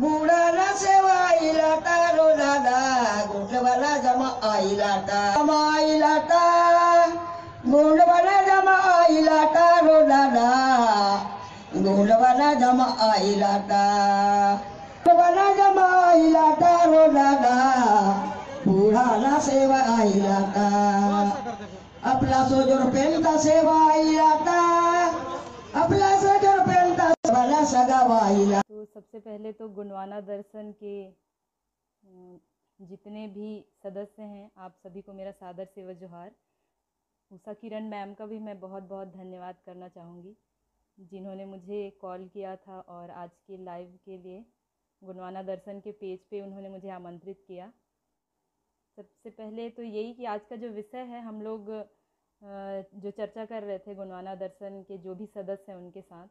गुणाला सेवा आईला टा रोलाला जमा आईला टा जमा आईला टा गोंडवाला जमा आईला टा रोलाला गोंडवाला जमा आईला टा गोंडवाला जमा आईला टा रोलाला बुढाला सेवा आईला टा आपला सोजोर पेंटा सेवा आईला टा आपला तो सबसे पहले तो गुणवाना दर्शन के जितने भी सदस्य हैं, आप सभी को मेरा सादर से व जोहार उषा किरण मैम का भी मैं बहुत बहुत धन्यवाद करना चाहूँगी, जिन्होंने मुझे कॉल किया था और आज के लाइव के लिए गुणवाना दर्शन के पेज पे उन्होंने मुझे आमंत्रित किया। सबसे पहले तो यही कि आज का जो विषय है, हम लोग जो चर्चा कर रहे थे गुणवाना दर्शन के जो भी सदस्य हैं उनके साथ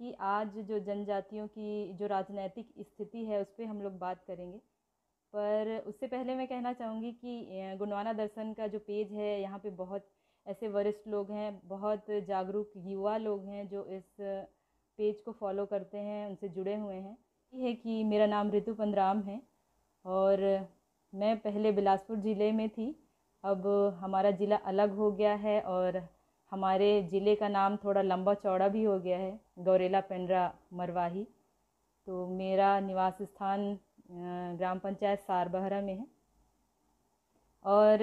कि आज जो जनजातियों की जो राजनैतिक स्थिति है, उस पर हम लोग बात करेंगे। पर उससे पहले मैं कहना चाहूँगी कि गुणवाना दर्शन का जो पेज है, यहाँ पे बहुत ऐसे वरिष्ठ लोग हैं, बहुत जागरूक युवा लोग हैं जो इस पेज को फॉलो करते हैं, उनसे जुड़े हुए हैं। ये है कि मेरा नाम ऋतु पंद्राम है और मैं पहले बिलासपुर ज़िले में थी। अब हमारा ज़िला अलग हो गया है और हमारे ज़िले का नाम थोड़ा लंबा चौड़ा भी हो गया है, गौरेला पेंड्रा मरवाही। तो मेरा निवास स्थान ग्राम पंचायत सारबहरा में है। और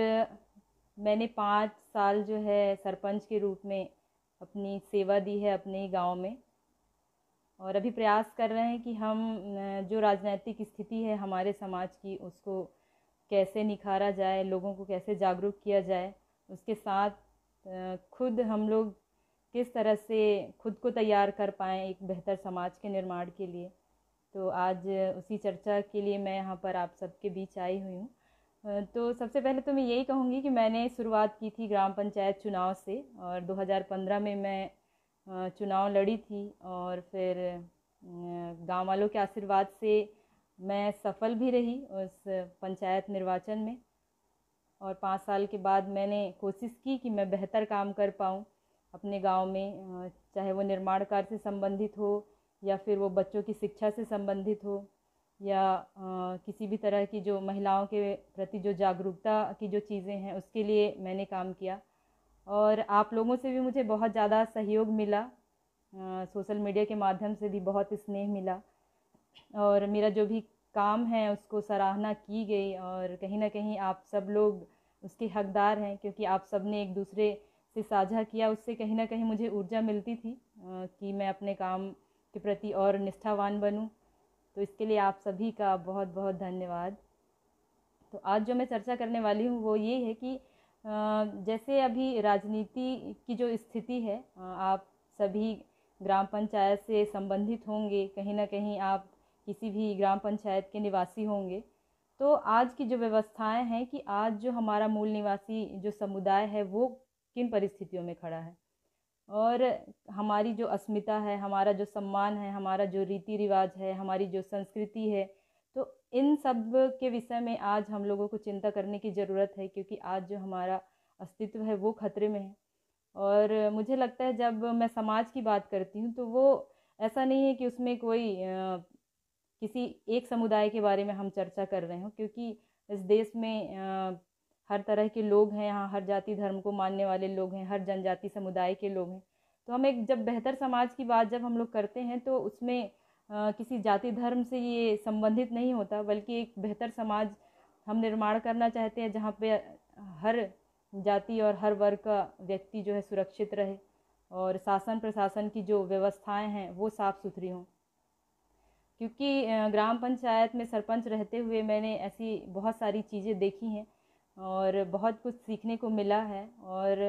मैंने पाँच साल जो है सरपंच के रूप में अपनी सेवा दी है अपने ही गाँव में। और अभी प्रयास कर रहे हैं कि हम जो राजनीतिक स्थिति है हमारे समाज की, उसको कैसे निखारा जाए, लोगों को कैसे जागरूक किया जाए, उसके साथ खुद हम लोग किस तरह से खुद को तैयार कर पाएँ एक बेहतर समाज के निर्माण के लिए। तो आज उसी चर्चा के लिए मैं यहाँ पर आप सबके बीच आई हुई हूँ। तो सबसे पहले तो मैं यही कहूँगी कि मैंने शुरुआत की थी ग्राम पंचायत चुनाव से और 2015 में मैं चुनाव लड़ी थी और फिर गाँव वालों के आशीर्वाद से मैं सफल भी रही उस पंचायत निर्वाचन में। और पाँच साल के बाद मैंने कोशिश की कि मैं बेहतर काम कर पाऊँ अपने गाँव में चाहे वो निर्माण कार्य से संबंधित हो या फिर वो बच्चों की शिक्षा से संबंधित हो या किसी भी तरह की जो महिलाओं के प्रति जो जागरूकता की जो चीज़ें हैं उसके लिए मैंने काम किया। और आप लोगों से भी मुझे बहुत ज़्यादा सहयोग मिला सोशल मीडिया के माध्यम से भी बहुत स्नेह मिला। और मेरा जो भी काम है, उसको सराहना की गई और कहीं ना कहीं आप सब लोग उसके हकदार हैं क्योंकि आप सबने एक दूसरे से साझा किया। उससे कहीं ना कहीं मुझे ऊर्जा मिलती थी कि मैं अपने काम के प्रति और निष्ठावान बनूं। तो इसके लिए आप सभी का बहुत बहुत धन्यवाद। तो आज जो मैं चर्चा करने वाली हूँ वो ये है कि जैसे अभी राजनीति की जो स्थिति है आप सभी ग्राम पंचायत से संबंधित होंगे, कहीं ना कहीं आप किसी भी ग्राम पंचायत के निवासी होंगे। तो आज की जो व्यवस्थाएँ हैं कि आज जो हमारा मूल निवासी जो समुदाय है, वो किन परिस्थितियों में खड़ा है? और हमारी जो अस्मिता है, हमारा जो सम्मान है, हमारा जो रीति रिवाज है, हमारी जो संस्कृति है तो इन सब के विषय में आज हम लोगों को चिंता करने की ज़रूरत है, क्योंकि आज जो हमारा अस्तित्व है, वो खतरे में है। और मुझे लगता है जब मैं समाज की बात करती हूँ तो वो ऐसा नहीं है कि उसमें कोई किसी एक समुदाय के बारे में हम चर्चा कर रहे हो क्योंकि इस देश में हर तरह के लोग हैं यहाँ हर जाति धर्म को मानने वाले लोग हैं हर जनजाति समुदाय के लोग हैं। तो हम एक जब बेहतर समाज की बात जब हम लोग करते हैं तो उसमें अ, किसी जाति धर्म से ये संबंधित नहीं होता बल्कि एक बेहतर समाज हम निर्माण करना चाहते हैं जहाँ पे हर जाति और हर वर्ग का व्यक्ति जो है सुरक्षित रहे और शासन प्रशासन की जो व्यवस्थाएँ हैं वो साफ़ सुथरी हों। क्योंकि ग्राम पंचायत में सरपंच रहते हुए मैंने ऐसी बहुत सारी चीज़ें देखी हैं और बहुत कुछ सीखने को मिला है और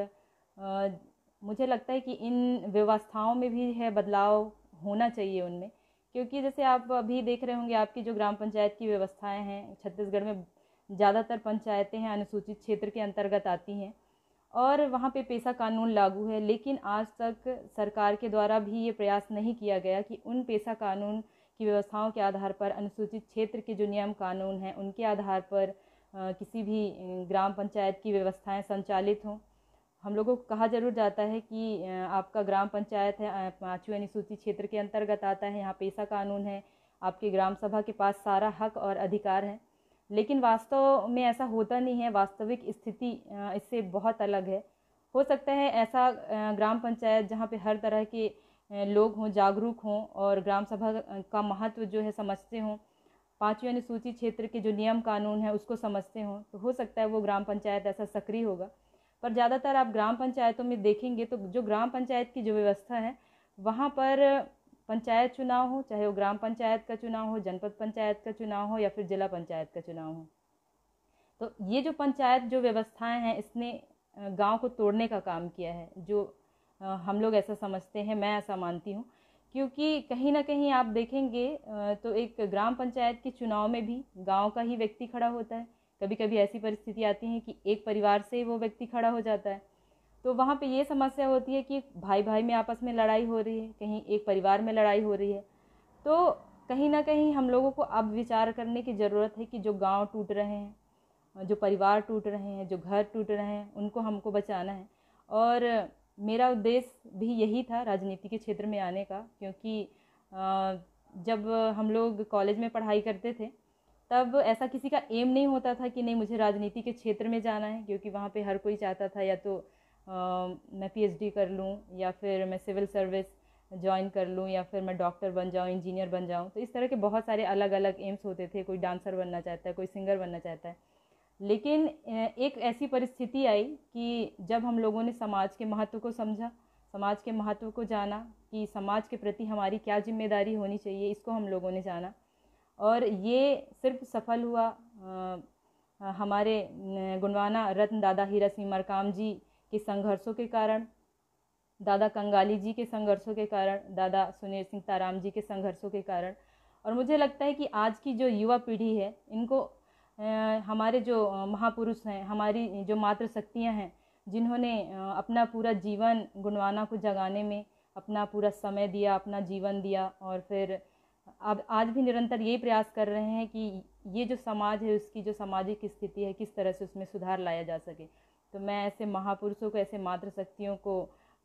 मुझे लगता है कि इन व्यवस्थाओं में भी है बदलाव होना चाहिए उनमें। क्योंकि जैसे आप अभी देख रहे होंगे, आपकी जो ग्राम पंचायत की व्यवस्थाएँ हैं, छत्तीसगढ़ में ज़्यादातर पंचायतें हैं, अनुसूचित क्षेत्र के अंतर्गत आती हैं और वहाँ पे पेशा कानून लागू है, लेकिन आज तक सरकार के द्वारा भी ये प्रयास नहीं किया गया कि उन पेशा कानून की व्यवस्थाओं के आधार पर, अनुसूचित क्षेत्र के जो नियम कानून हैं, उनके आधार पर किसी भी ग्राम पंचायत की व्यवस्थाएँ संचालित हों। हम लोगों को कहा ज़रूर जाता है कि आपका ग्राम पंचायत है पाँचवें अनुसूचित क्षेत्र के अंतर्गत आता है, यहाँ पेशा कानून है, आपके ग्राम सभा के पास सारा हक और अधिकार है। लेकिन वास्तव में ऐसा होता नहीं है, वास्तविक स्थिति इससे बहुत अलग है। हो सकता है ऐसा ग्राम पंचायत जहाँ पे हर तरह के लोग हों, जागरूक हों और ग्राम सभा का महत्व जो है समझते हों। पाँचवीं अनुसूची क्षेत्र के जो नियम कानून है, उसको समझते हों। तो हो सकता है वो ग्राम पंचायत ऐसा सक्रिय होगा। पर ज़्यादातर आप ग्राम पंचायतों में देखेंगे तो जो ग्राम पंचायत की जो व्यवस्था है, वहाँ पर पंचायत चुनाव हो, चाहे वो ग्राम पंचायत का चुनाव हो, जनपद पंचायत का चुनाव हो या फिर जिला पंचायत का चुनाव हो। तो ये जो पंचायत जो व्यवस्थाएँ हैं, इसने गाँव को तोड़ने का काम किया है। जो हम लोग ऐसा समझते हैं, मैं ऐसा मानती हूँ। क्योंकि कहीं ना कहीं आप देखेंगे तो एक ग्राम पंचायत के चुनाव में भी गाँव का ही व्यक्ति खड़ा होता है। कभी कभी ऐसी परिस्थिति आती है कि एक परिवार से वो व्यक्ति खड़ा हो जाता है। तो वहाँ पे ये समस्या होती है कि भाई भाई में आपस में लड़ाई हो रही है, कहीं एक परिवार में लड़ाई हो रही है। तो कहीं ना कहीं हम लोगों को अब विचार करने की ज़रूरत है कि जो गाँव टूट रहे हैं, जो परिवार टूट रहे हैं, जो घर टूट रहे हैं, उनको हमको बचाना है। और मेरा उद्देश्य भी यही था राजनीति के क्षेत्र में आने का क्योंकि जब हम लोग कॉलेज में पढ़ाई करते थे तब ऐसा किसी का एम नहीं होता था कि नहीं मुझे राजनीति के क्षेत्र में जाना है क्योंकि वहाँ पे हर कोई चाहता था या तो आ, मैं पीएचडी कर लूँ या फिर मैं सिविल सर्विस ज्वाइन कर लूँ या फिर मैं डॉक्टर बन जाऊँ इंजीनियर बन जाऊँ। तो इस तरह के बहुत सारे अलग अलग एम्स होते थे कोई डांसर बनना चाहता है कोई सिंगर बनना चाहता है। लेकिन एक ऐसी परिस्थिति आई कि जब हम लोगों ने समाज के महत्व को समझा समाज के महत्व को जाना कि समाज के प्रति हमारी क्या ज़िम्मेदारी होनी चाहिए इसको हम लोगों ने जाना। और ये सिर्फ़ सफल हुआ आ, हमारे गुणवाना रत्न दादा हीरा सिंह मरकाम जी के संघर्षों के कारण दादा कंगाली जी के संघर्षों के कारण दादा सुनील सिंह ताराम जी के संघर्षों के कारण। और मुझे लगता है कि आज की जो युवा पीढ़ी है इनको हमारे जो महापुरुष हैं, हमारी जो मातृ शक्तियाँ हैं, जिन्होंने अपना पूरा जीवन गुणवाना को जगाने में, अपना पूरा समय दिया, अपना जीवन दिया और फिर अब, आज भी निरंतर यही प्रयास कर रहे हैं कि ये जो समाज है, उसकी जो सामाजिक स्थिति है, किस तरह से उसमें सुधार लाया जा सके। तो मैं ऐसे महापुरुषों को, ऐसे मातृशक्तियों को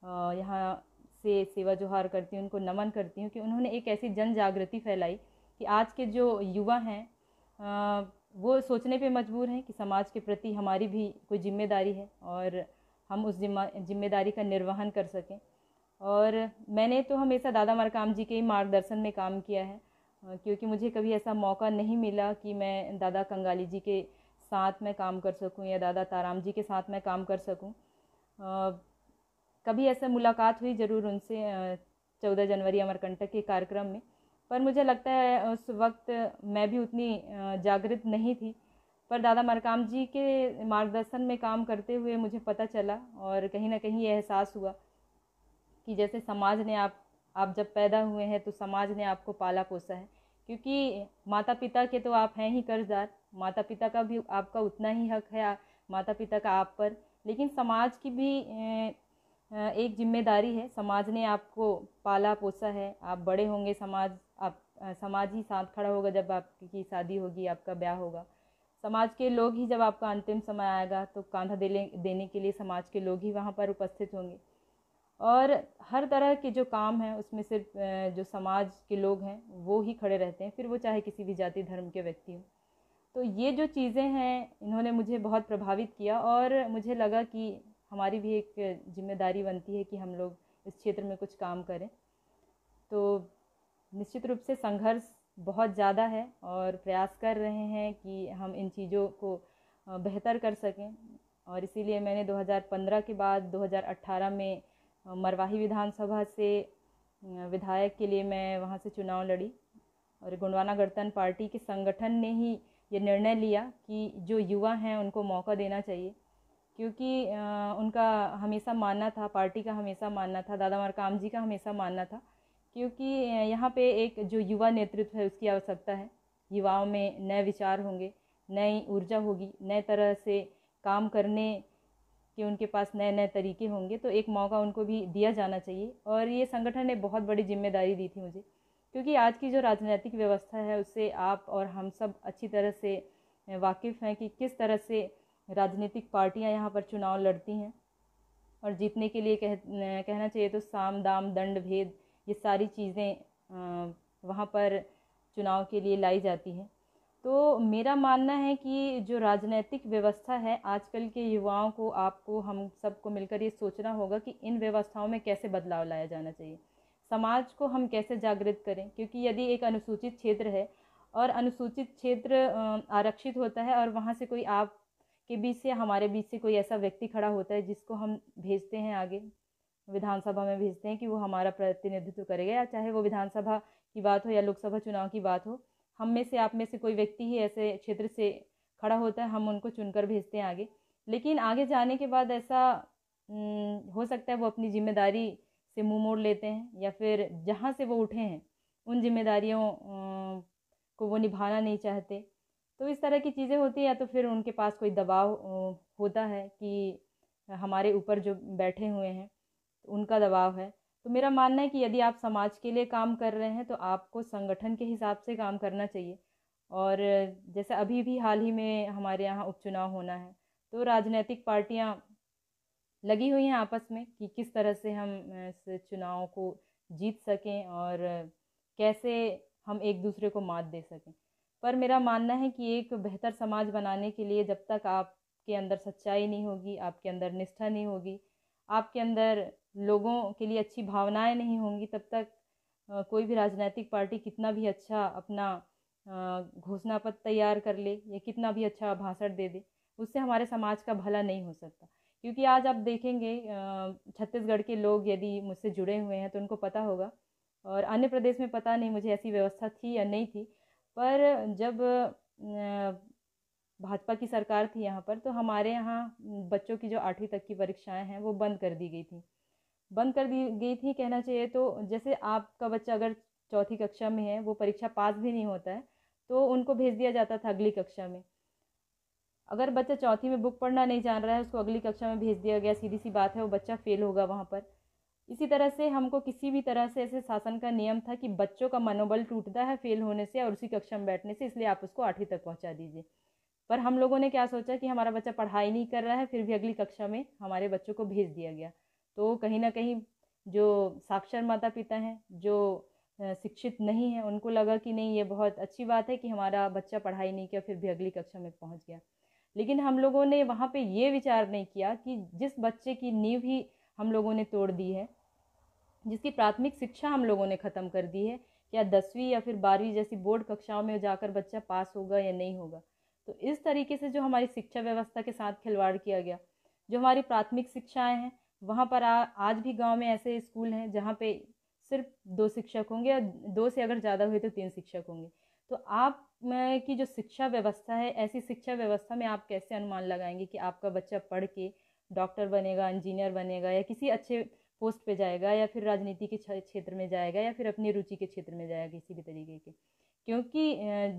यहाँ से सेवा जोहार करती हूँ, उनको नमन करती हूँ कि उन्होंने एक ऐसी जन जागृति फैलाई कि आज के जो युवा हैं वो सोचने पे मजबूर हैं कि समाज के प्रति हमारी भी कोई ज़िम्मेदारी है और हम उस जिम्मा, ज़िम्मेदारी का निर्वहन कर सकें। और मैंने तो हमेशा दादा मरकाम जी के ही मार्गदर्शन में काम किया है क्योंकि मुझे कभी ऐसा मौका नहीं मिला कि मैं दादा कंगाली जी के साथ में काम कर सकूँ या दादा ताराम जी के साथ मैं काम कर सकूँ। कभी ऐसा मुलाकात हुई ज़रूर उनसे चौदह जनवरी अमरकंटक के कार्यक्रम में। पर मुझे लगता है, उस वक्त मैं भी उतनी जागृत नहीं थी। पर दादा मरकाम जी के मार्गदर्शन में काम करते हुए मुझे पता चला और कहीं ना कहीं ये एहसास हुआ कि जैसे समाज ने आप आप जब पैदा हुए हैं तो समाज ने आपको पाला पोसा है। क्योंकि माता पिता के तो आप हैं ही कर्जदार। माता पिता का भी आपका उतना ही हक है माता पिता का आप पर। लेकिन समाज की भी एक ज़िम्मेदारी है। समाज ने आपको पाला पोसा है। आप बड़े होंगे समाज आप समाज ही साथ खड़ा होगा जब आपकी शादी होगी, आपका ब्याह होगा। समाज के लोग ही जब आपका अंतिम समय आएगा तो कांधा देने देने के लिए समाज के लोग ही वहाँ पर उपस्थित होंगे। और हर तरह के जो काम हैं, उसमें सिर्फ़ जो समाज के लोग हैं, वो ही खड़े रहते हैं, फिर वो चाहे किसी भी जाति, धर्म के व्यक्ति हों। तो ये जो चीज़ें हैं, इन्होंने मुझे बहुत प्रभावित किया और मुझे लगा कि हमारी भी एक ज़िम्मेदारी बनती है कि हम लोग इस क्षेत्र में कुछ काम करें। तो निश्चित रूप से संघर्ष बहुत ज़्यादा है और प्रयास कर रहे हैं कि हम इन चीज़ों को बेहतर कर सकें। और इसीलिए मैंने 2015 के बाद 2018 में मरवाही विधानसभा से विधायक के लिए मैं वहाँ से चुनाव लड़ी और गुणवाना गणतंत्र पार्टी के संगठन ने ही ये निर्णय लिया कि जो युवा हैं उनको मौका देना चाहिए। क्योंकि उनका हमेशा मानना था, पार्टी का हमेशा मानना था, दादा मरकाम जी का हमेशा मानना था। क्योंकि यहाँ पे एक जो युवा नेतृत्व है, उसकी आवश्यकता है। युवाओं में नए विचार होंगे, नई ऊर्जा होगी, नए तरह से काम करने के उनके पास नए नए तरीके होंगे तो एक मौका उनको भी दिया जाना चाहिए। और ये संगठन ने बहुत बड़ी ज़िम्मेदारी दी थी मुझे, क्योंकि आज की जो राजनीतिक व्यवस्था है, उससे आप और हम सब अच्छी तरह से वाकिफ़ हैं कि किस तरह से राजनीतिक पार्टियाँ यहाँ पर चुनाव लड़ती हैं। और जीतने के लिए कह कहना चाहिए तो साम, दाम, दंड, भेद ये सारी चीज़ें वहाँ पर चुनाव के लिए लाई जाती हैं। तो मेरा मानना है कि जो राजनीतिक व्यवस्था है, आजकल के युवाओं को, आपको, हम सबको मिलकर ये सोचना होगा कि इन व्यवस्थाओं में कैसे बदलाव लाया जाना चाहिए। समाज को हम कैसे जागृत करें? क्योंकि यदि एक अनुसूचित क्षेत्र है और अनुसूचित क्षेत्र आरक्षित होता है और वहाँ से कोई आप के बीच से, हमारे बीच से कोई ऐसा व्यक्ति खड़ा होता है जिसको हम भेजते हैं आगे विधानसभा में भेजते हैं कि वो हमारा प्रतिनिधित्व करेगा, या चाहे वो विधानसभा की बात हो या लोकसभा चुनाव की बात हो, हम में से, आप में से कोई व्यक्ति ही ऐसे क्षेत्र से खड़ा होता है, हम उनको चुनकर भेजते हैं आगे। लेकिन आगे जाने के बाद ऐसा हो सकता है वो अपनी ज़िम्मेदारी से मुँह मोड़ लेते हैं, या फिर जहाँ से वो उठे हैं, उन जिम्मेदारियों को वो निभाना नहीं चाहते। तो इस तरह की चीज़ें होती हैं, या तो फिर उनके पास कोई दबाव होता है कि हमारे ऊपर जो बैठे हुए हैं उनका दबाव है। तो मेरा मानना है कि यदि आप समाज के लिए काम कर रहे हैं तो आपको संगठन के हिसाब से काम करना चाहिए। और जैसे अभी भी हाल ही में हमारे यहाँ उपचुनाव होना है तो राजनीतिक पार्टियाँ लगी हुई हैं आपस में कि किस तरह से हम इस चुनाव को जीत सकें और कैसे हम एक दूसरे को मात दे सकें। पर मेरा मानना है कि एक बेहतर समाज बनाने के लिए जब तक आपके अंदर सच्चाई नहीं होगी, आपके अंदर निष्ठा नहीं होगी, आपके अंदर लोगों के लिए अच्छी भावनाएँ नहीं होंगी तब तक कोई भी राजनीतिक पार्टी कितना भी अच्छा अपना घोषणा पत्र तैयार कर ले या कितना भी अच्छा भाषण दे दे, उससे हमारे समाज का भला नहीं हो सकता। क्योंकि आज आप देखेंगे छत्तीसगढ़ के लोग यदि मुझसे जुड़े हुए हैं तो उनको पता होगा और अन्य प्रदेश में पता नहीं मुझे ऐसी व्यवस्था थी या नहीं थी, पर जब भाजपा की सरकार थी यहाँ पर तो हमारे यहाँ बच्चों की जो आठवीं तक की परीक्षाएँ हैं वो बंद कर दी गई थी। बंद कर दी गई थी कहना चाहिए। तो जैसे आपका बच्चा अगर चौथी कक्षा में है, वो परीक्षा पास भी नहीं होता है तो उनको भेज दिया जाता था अगली कक्षा में। अगर बच्चा चौथी में बुक पढ़ना नहीं जान रहा है, उसको अगली कक्षा में भेज दिया गया, सीधी सी बात है, वो बच्चा फेल होगा वहाँ पर। इसी तरह से हमको किसी भी तरह से ऐसे शासन का नियम था कि बच्चों का मनोबल टूटता है फेल होने से और उसी कक्षा में बैठने से, इसलिए आप उसको आठवीं तक पहुँचा दीजिए। पर हम लोगों ने क्या सोचा कि हमारा बच्चा पढ़ाई नहीं कर रहा है, फिर भी अगली कक्षा में हमारे बच्चों को भेज दिया गया। तो कहीं ना कहीं जो साक्षर माता पिता हैं, जो शिक्षित नहीं है, उनको लगा कि नहीं, ये बहुत अच्छी बात है कि हमारा बच्चा पढ़ाई नहीं किया, फिर भी अगली कक्षा में पहुँच गया। लेकिन हम लोगों ने वहाँ पे ये विचार नहीं किया कि जिस बच्चे की नींव ही हम लोगों ने तोड़ दी है, जिसकी प्राथमिक शिक्षा हम लोगों ने ख़त्म कर दी है क्या दसवीं या फिर बारहवीं जैसी बोर्ड कक्षाओं में जाकर बच्चा पास होगा या नहीं होगा तो इस तरीके से जो हमारी शिक्षा व्यवस्था के साथ खिलवाड़ किया गया, जो हमारी प्राथमिक शिक्षाएँ हैं वहाँ पर आ, आज भी गाँव में ऐसे स्कूल हैं जहाँ पे सिर्फ़ दो शिक्षक होंगे और दो से अगर ज़्यादा हुए तो तीन शिक्षक होंगे। तो आप की जो शिक्षा व्यवस्था है ऐसी शिक्षा व्यवस्था में आप कैसे अनुमान लगाएँगे कि आपका बच्चा पढ़ के डॉक्टर बनेगा इंजीनियर बनेगा या किसी अच्छे पोस्ट पे जाएगा या फिर राजनीति के क्षेत्र में जाएगा या फिर अपनी रुचि के क्षेत्र में जाएगा किसी भी तरीके के? क्योंकि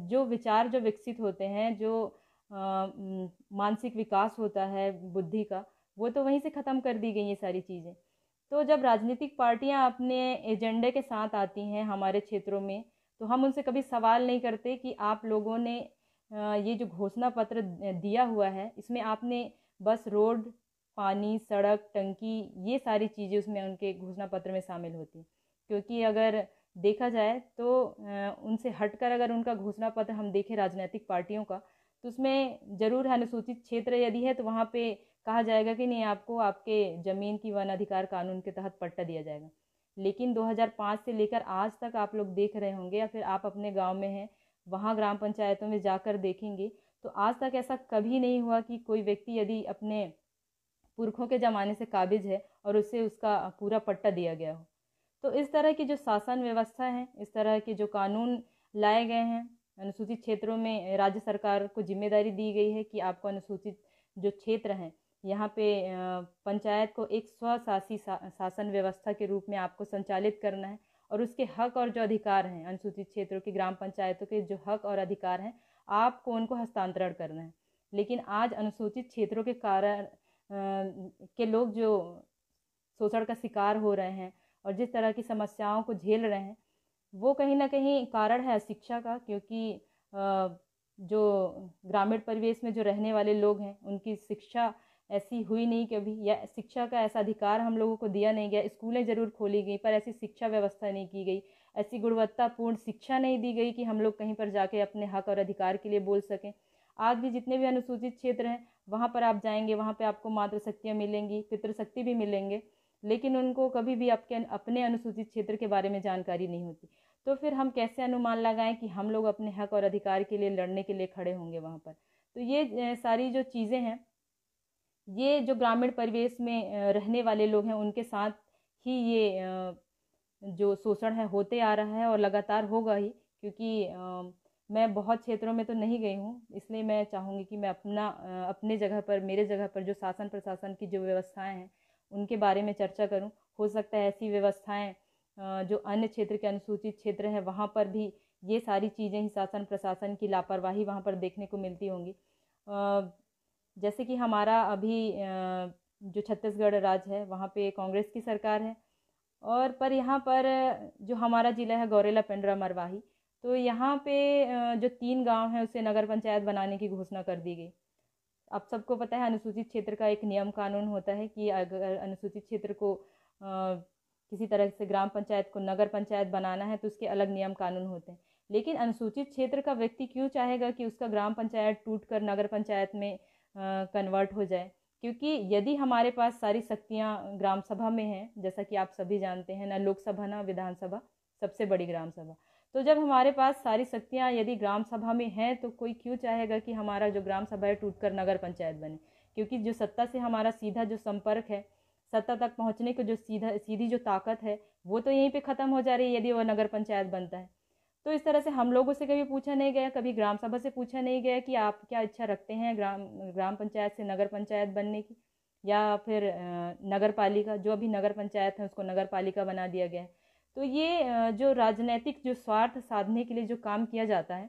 जो विचार जो विकसित होते हैं जो मानसिक विकास होता है बुद्धि का वो तो वहीं से ख़त्म कर दी गई ये सारी चीज़ें। तो जब राजनीतिक पार्टियाँ अपने एजेंडे के साथ आती हैं हमारे क्षेत्रों में तो हम उनसे कभी सवाल नहीं करते कि आप लोगों ने ये जो घोषणा पत्र दिया हुआ है, इसमें आपने बस रोड, पानी, सड़क, टंकी, ये सारी चीज़ें उसमें उनके घोषणा पत्र में शामिल होती क्योंकि अगर देखा जाए तो उनसे हटकर अगर उनका घोषणा पत्र हम देखें राजनीतिक पार्टियों का तो उसमें ज़रूर अनुसूचित क्षेत्र यदि है तो वहाँ पे कहा जाएगा कि नहीं, आपको आपके ज़मीन की वन अधिकार कानून के तहत पट्टा दिया जाएगा। लेकिन 2005 से लेकर आज तक आप लोग देख रहे होंगे या फिर आप अपने गाँव में हैं, वहाँ ग्राम पंचायतों में जाकर देखेंगे तो आज तक ऐसा कभी नहीं हुआ कि कोई व्यक्ति यदि अपने पुरखों के ज़माने से काबिज है और उसे उसका पूरा पट्टा दिया गया हो। तो इस तरह की जो शासन व्यवस्था है, इस तरह के जो कानून लाए गए हैं, अनुसूचित क्षेत्रों में राज्य सरकार को ज़िम्मेदारी दी गई है कि आपको अनुसूचित जो क्षेत्र हैं यहाँ पे पंचायत को एक स्वशासी शासन व्यवस्था के रूप में आपको संचालित करना है और उसके हक और जो अधिकार हैं, अनुसूचित क्षेत्रों के, ग्राम पंचायतों के जो हक और अधिकार हैं, आपको उनको हस्तांतरण करना है। लेकिन आज अनुसूचित क्षेत्रों के कारण के लोग जो शोषण का शिकार हो रहे हैं और जिस तरह की समस्याओं को झेल रहे हैं, वो कहीं ना कहीं कारण है शिक्षा का, क्योंकि जो ग्रामीण परिवेश में जो रहने वाले लोग हैं, उनकी शिक्षा ऐसी हुई नहीं कभी या शिक्षा का ऐसा अधिकार हम लोगों को दिया नहीं गया, स्कूलें ज़रूर खोली गई, पर ऐसी शिक्षा व्यवस्था नहीं की गई। ऐसी गुणवत्तापूर्ण शिक्षा नहीं दी गई कि हम लोग कहीं पर जाके अपने हक और अधिकार के लिए बोल सकें। आज भी जितने भी अनुसूचित क्षेत्र हैं, वहाँ पर आप जाएँगे, वहाँ पर आपको मातृशक्तियाँ मिलेंगी, पितृशक्ति भी मिलेंगे, लेकिन उनको कभी भी आपके अपने अनुसूचित क्षेत्र के बारे में जानकारी नहीं होती। तो फिर हम कैसे अनुमान लगाएँ कि हम लोग अपने हक और अधिकार के लिए लड़ने के लिए खड़े होंगे वहाँ पर? तो ये सारी जो चीज़ें हैं ये जो ग्रामीण परिवेश में रहने वाले लोग हैं, उनके साथ ही ये जो शोषण है, होते आ रहा है और लगातार होगा ही, क्योंकि मैं बहुत क्षेत्रों में तो नहीं गई हूँ, इसलिए मैं चाहूँगी कि मैं अपना अपने जगह पर, मेरे जगह पर जो शासन प्रशासन की जो व्यवस्थाएँ हैं, उनके बारे में चर्चा करूँ। हो सकता है ऐसी व्यवस्थाएँ जो अन्य क्षेत्र के अनुसूचित क्षेत्र हैं, वहाँ पर भी ये सारी चीज़ें ही शासन प्रशासन की लापरवाही वहाँ पर देखने को मिलती होंगी। जैसे कि हमारा अभी जो छत्तीसगढ़ राज्य है, वहाँ पे कांग्रेस की सरकार है। और पर यहाँ पर, जो हमारा ज़िला है गौरेला पेंड्रा मरवाही तो यहाँ पे जो तीन गाँव हैं, उसे नगर पंचायत बनाने की घोषणा कर दी गई। आप सबको पता है, अनुसूचित क्षेत्र का एक नियम कानून होता है कि अगर अनुसूचित क्षेत्र को किसी तरह से ग्राम पंचायत को नगर पंचायत बनाना है तो उसके अलग नियम कानून होते हैं। लेकिन अनुसूचित क्षेत्र का व्यक्ति क्यों चाहेगा कि उसका ग्राम पंचायत टूट कर नगर पंचायत में कन्वर्ट हो जाए। क्योंकि यदि हमारे पास सारी शक्तियाँ ग्राम सभा में हैं, जैसा कि आप सभी जानते हैं, ना लोकसभा, ना विधानसभा, सबसे बड़ी ग्राम सभा। तो जब हमारे पास सारी शक्तियाँ यदि ग्राम सभा में हैं तो कोई क्यों चाहेगा कि हमारा जो ग्राम सभा है टूट कर नगर पंचायत बने? क्योंकि जो सत्ता से हमारा सीधा जो संपर्क है, सत्ता तक पहुँचने की जो सीधा, सीधी जो ताकत है, वो तो यहीं पर ख़त्म हो जा रही है यदि वह नगर पंचायत बनता है। तो इस तरह से हम लोगों से कभी पूछा नहीं गया, कभी ग्राम सभा से पूछा नहीं गया कि आप क्या इच्छा रखते हैं ग्राम ग्राम पंचायत से नगर पंचायत बनने की? या फिर नगर पालिका जो अभी नगर पंचायत है उसको नगर पालिका बना दिया गया है। तो ये जो राजनैतिक, जो स्वार्थ साधने के लिए जो काम किया जाता है,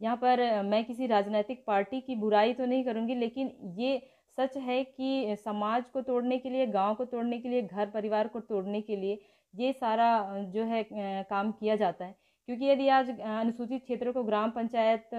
यहाँ पर मैं किसी राजनीतिक पार्टी की बुराई तो नहीं करूँगी, लेकिन ये सच है कि समाज को तोड़ने के लिए, गाँव को तोड़ने के लिए घर परिवार को तोड़ने के लिए ये सारा जो है काम किया जाता है। क्योंकि यदि आज अनुसूचित क्षेत्रों को ग्राम पंचायत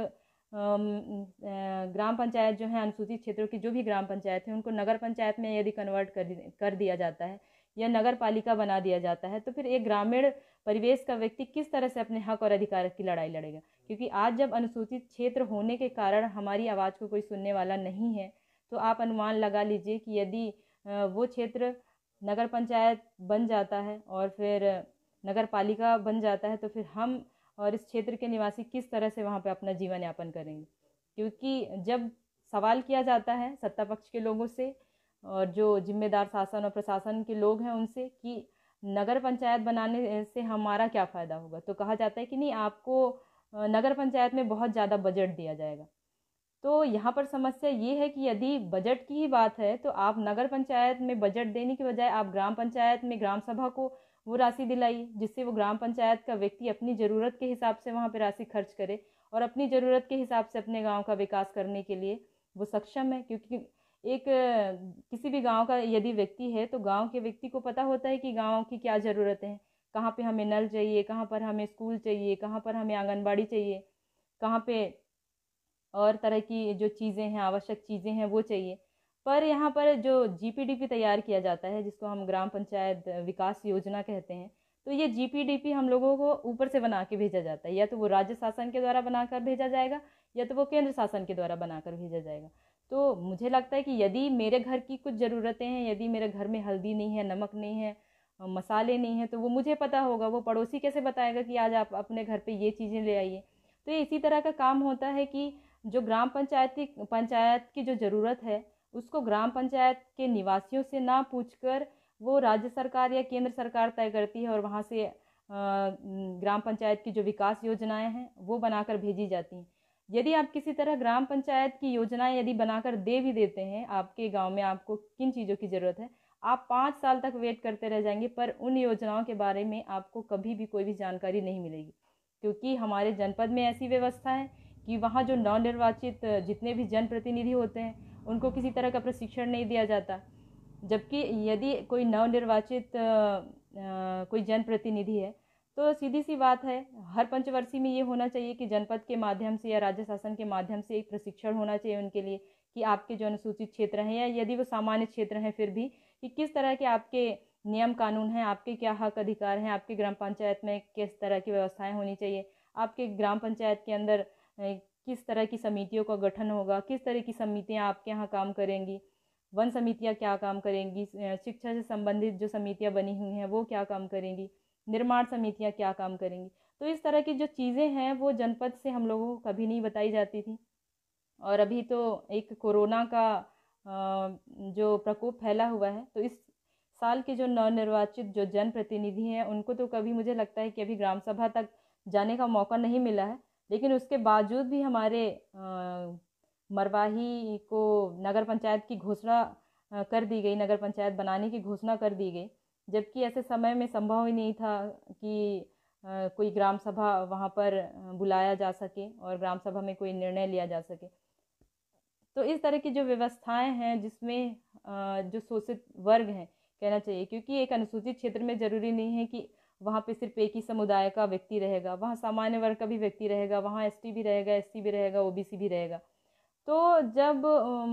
ग्राम पंचायत जो है, अनुसूचित क्षेत्रों की जो भी ग्राम पंचायत है, उनको नगर पंचायत में यदि कन्वर्ट कर कर दिया जाता है या नगर पालिका बना दिया जाता है तो फिर एक ग्रामीण परिवेश का व्यक्ति किस तरह से अपने हक और अधिकार की लड़ाई लड़ेगा? क्योंकि आज जब अनुसूचित क्षेत्र होने के कारण हमारी आवाज़ को कोई सुनने वाला नहीं है तो आप अनुमान लगा लीजिए कि यदि वो क्षेत्र नगर पंचायत बन जाता है और फिर नगर पालिका बन जाता है तो फिर हम और इस क्षेत्र के निवासी किस तरह से वहाँ पर अपना जीवन यापन करेंगे? क्योंकि जब सवाल किया जाता है सत्ता पक्ष के लोगों से और जो जिम्मेदार शासन और प्रशासन के लोग हैं उनसे कि नगर पंचायत बनाने से हमारा क्या फ़ायदा होगा? तो कहा जाता है कि नहीं, आपको नगर पंचायत में बहुत ज़्यादा बजट दिया जाएगा। तो यहाँ पर समस्या ये है कि यदि बजट की ही बात है तो आप नगर पंचायत में बजट देने के बजाय आप ग्राम पंचायत में ग्राम सभा को वो राशि दिलाई, जिससे वो ग्राम पंचायत का व्यक्ति अपनी ज़रूरत के हिसाब से वहाँ पर राशि खर्च करे और अपनी ज़रूरत के हिसाब से अपने गाँव का विकास करने के लिए वो सक्षम है। क्योंकि एक, किसी भी गाँव का यदि व्यक्ति है तो गाँव के व्यक्ति को पता होता है कि गाँव की क्या ज़रूरतें हैं। कहाँ पे हमें नल चाहिए, कहाँ पर हमें स्कूल चाहिए, कहाँ पर हमें आंगनबाड़ी चाहिए, कहाँ पे और तरह की जो चीज़ें हैं, आवश्यक चीज़ें हैं, वो चाहिए। पर यहाँ पर जो जीपीडीपी तैयार किया जाता है, जिसको हम ग्राम पंचायत विकास योजना कहते हैं तो ये जीपीडीपी हम लोगों को ऊपर से बना के भेजा जाता है। या तो वो राज्य शासन के द्वारा बनाकर भेजा जाएगा, या तो वो केंद्र शासन के द्वारा बनाकर भेजा जाएगा। तो मुझे लगता है कि यदि मेरे घर की कुछ ज़रूरतें हैं, यदि मेरे घर में हल्दी नहीं है, नमक नहीं है, मसाले नहीं हैं तो वो मुझे पता होगा, वो पड़ोसी कैसे बताएगा कि आज आप अपने घर पे ये चीज़ें ले आइए। तो इसी तरह का काम होता है कि जो ग्राम पंचायती पंचायत की जो ज़रूरत है उसको ग्राम पंचायत के निवासियों से ना पूछकर वो राज्य सरकार या केंद्र सरकार तय करती है और वहाँ से ग्राम पंचायत की जो विकास योजनाएँ हैं, वो बनाकर भेजी जाती हैं। यदि आप किसी तरह ग्राम पंचायत की योजनाएँ यदि बनाकर दे भी देते हैं, आपके गाँव में आपको किन चीज़ों की ज़रूरत है, आप पाँच साल तक वेट करते रह जाएँगे, पर उन योजनाओं के बारे में आपको कभी भी कोई भी जानकारी नहीं मिलेगी। क्योंकि हमारे जनपद में ऐसी व्यवस्था है कि वहाँ जो नवनिर्वाचित जितने भी जनप्रतिनिधि होते हैं उनको किसी तरह का प्रशिक्षण नहीं दिया जाता। जबकि यदि कोई नवनिर्वाचित कोई जनप्रतिनिधि है तो सीधी सी बात है, हर पंचवर्षीय में ये होना चाहिए कि जनपद के माध्यम से या राज्य शासन के माध्यम से एक प्रशिक्षण होना चाहिए उनके लिए कि आपके जो अनुसूचित क्षेत्र हैं या यदि वो सामान्य क्षेत्र हैं फिर भी कि किस तरह के आपके नियम कानून हैं, आपके क्या हक अधिकार हैं, आपके ग्राम पंचायत में किस तरह की व्यवस्थाएँ होनी चाहिए, आपके ग्राम पंचायत के अंदर किस तरह की समितियों का गठन होगा, किस तरह की समितियाँ आपके यहाँ काम करेंगी, वन समितियाँ क्या काम करेंगी शिक्षा से संबंधित जो समितियाँ बनी हुई हैं वो क्या काम करेंगी, निर्माण समितियाँ क्या काम करेंगी। तो इस तरह की जो चीज़ें हैं वो जनपद से हम लोगों को कभी नहीं बताई जाती थी। और अभी तो एक कोरोना का जो प्रकोप फैला हुआ है तो इस साल के जो नवनिर्वाचित जो जनप्रतिनिधि हैं, उनको तो कभी मुझे लगता है कि अभी ग्राम सभा तक जाने का मौका नहीं मिला है। लेकिन उसके बावजूद भी हमारे मरवाही को नगर पंचायत की घोषणा कर दी गई, नगर पंचायत बनाने की घोषणा कर दी गई, जबकि ऐसे समय में संभव ही नहीं था कि कोई ग्राम सभा वहाँ पर बुलाया जा सके और ग्राम सभा में कोई निर्णय लिया जा सके। तो इस तरह की जो व्यवस्थाएँ हैं, जिसमें जो शोषित वर्ग हैं, कहना चाहिए, क्योंकि एक अनुसूचित क्षेत्र में ज़रूरी नहीं है कि वहाँ पे सिर्फ़ एक ही समुदाय का व्यक्ति रहेगा, वहाँ सामान्य वर्ग का भी व्यक्ति रहेगा, वहाँ एसटी भी रहेगा एससी भी रहेगा ओबीसी भी रहेगा। तो जब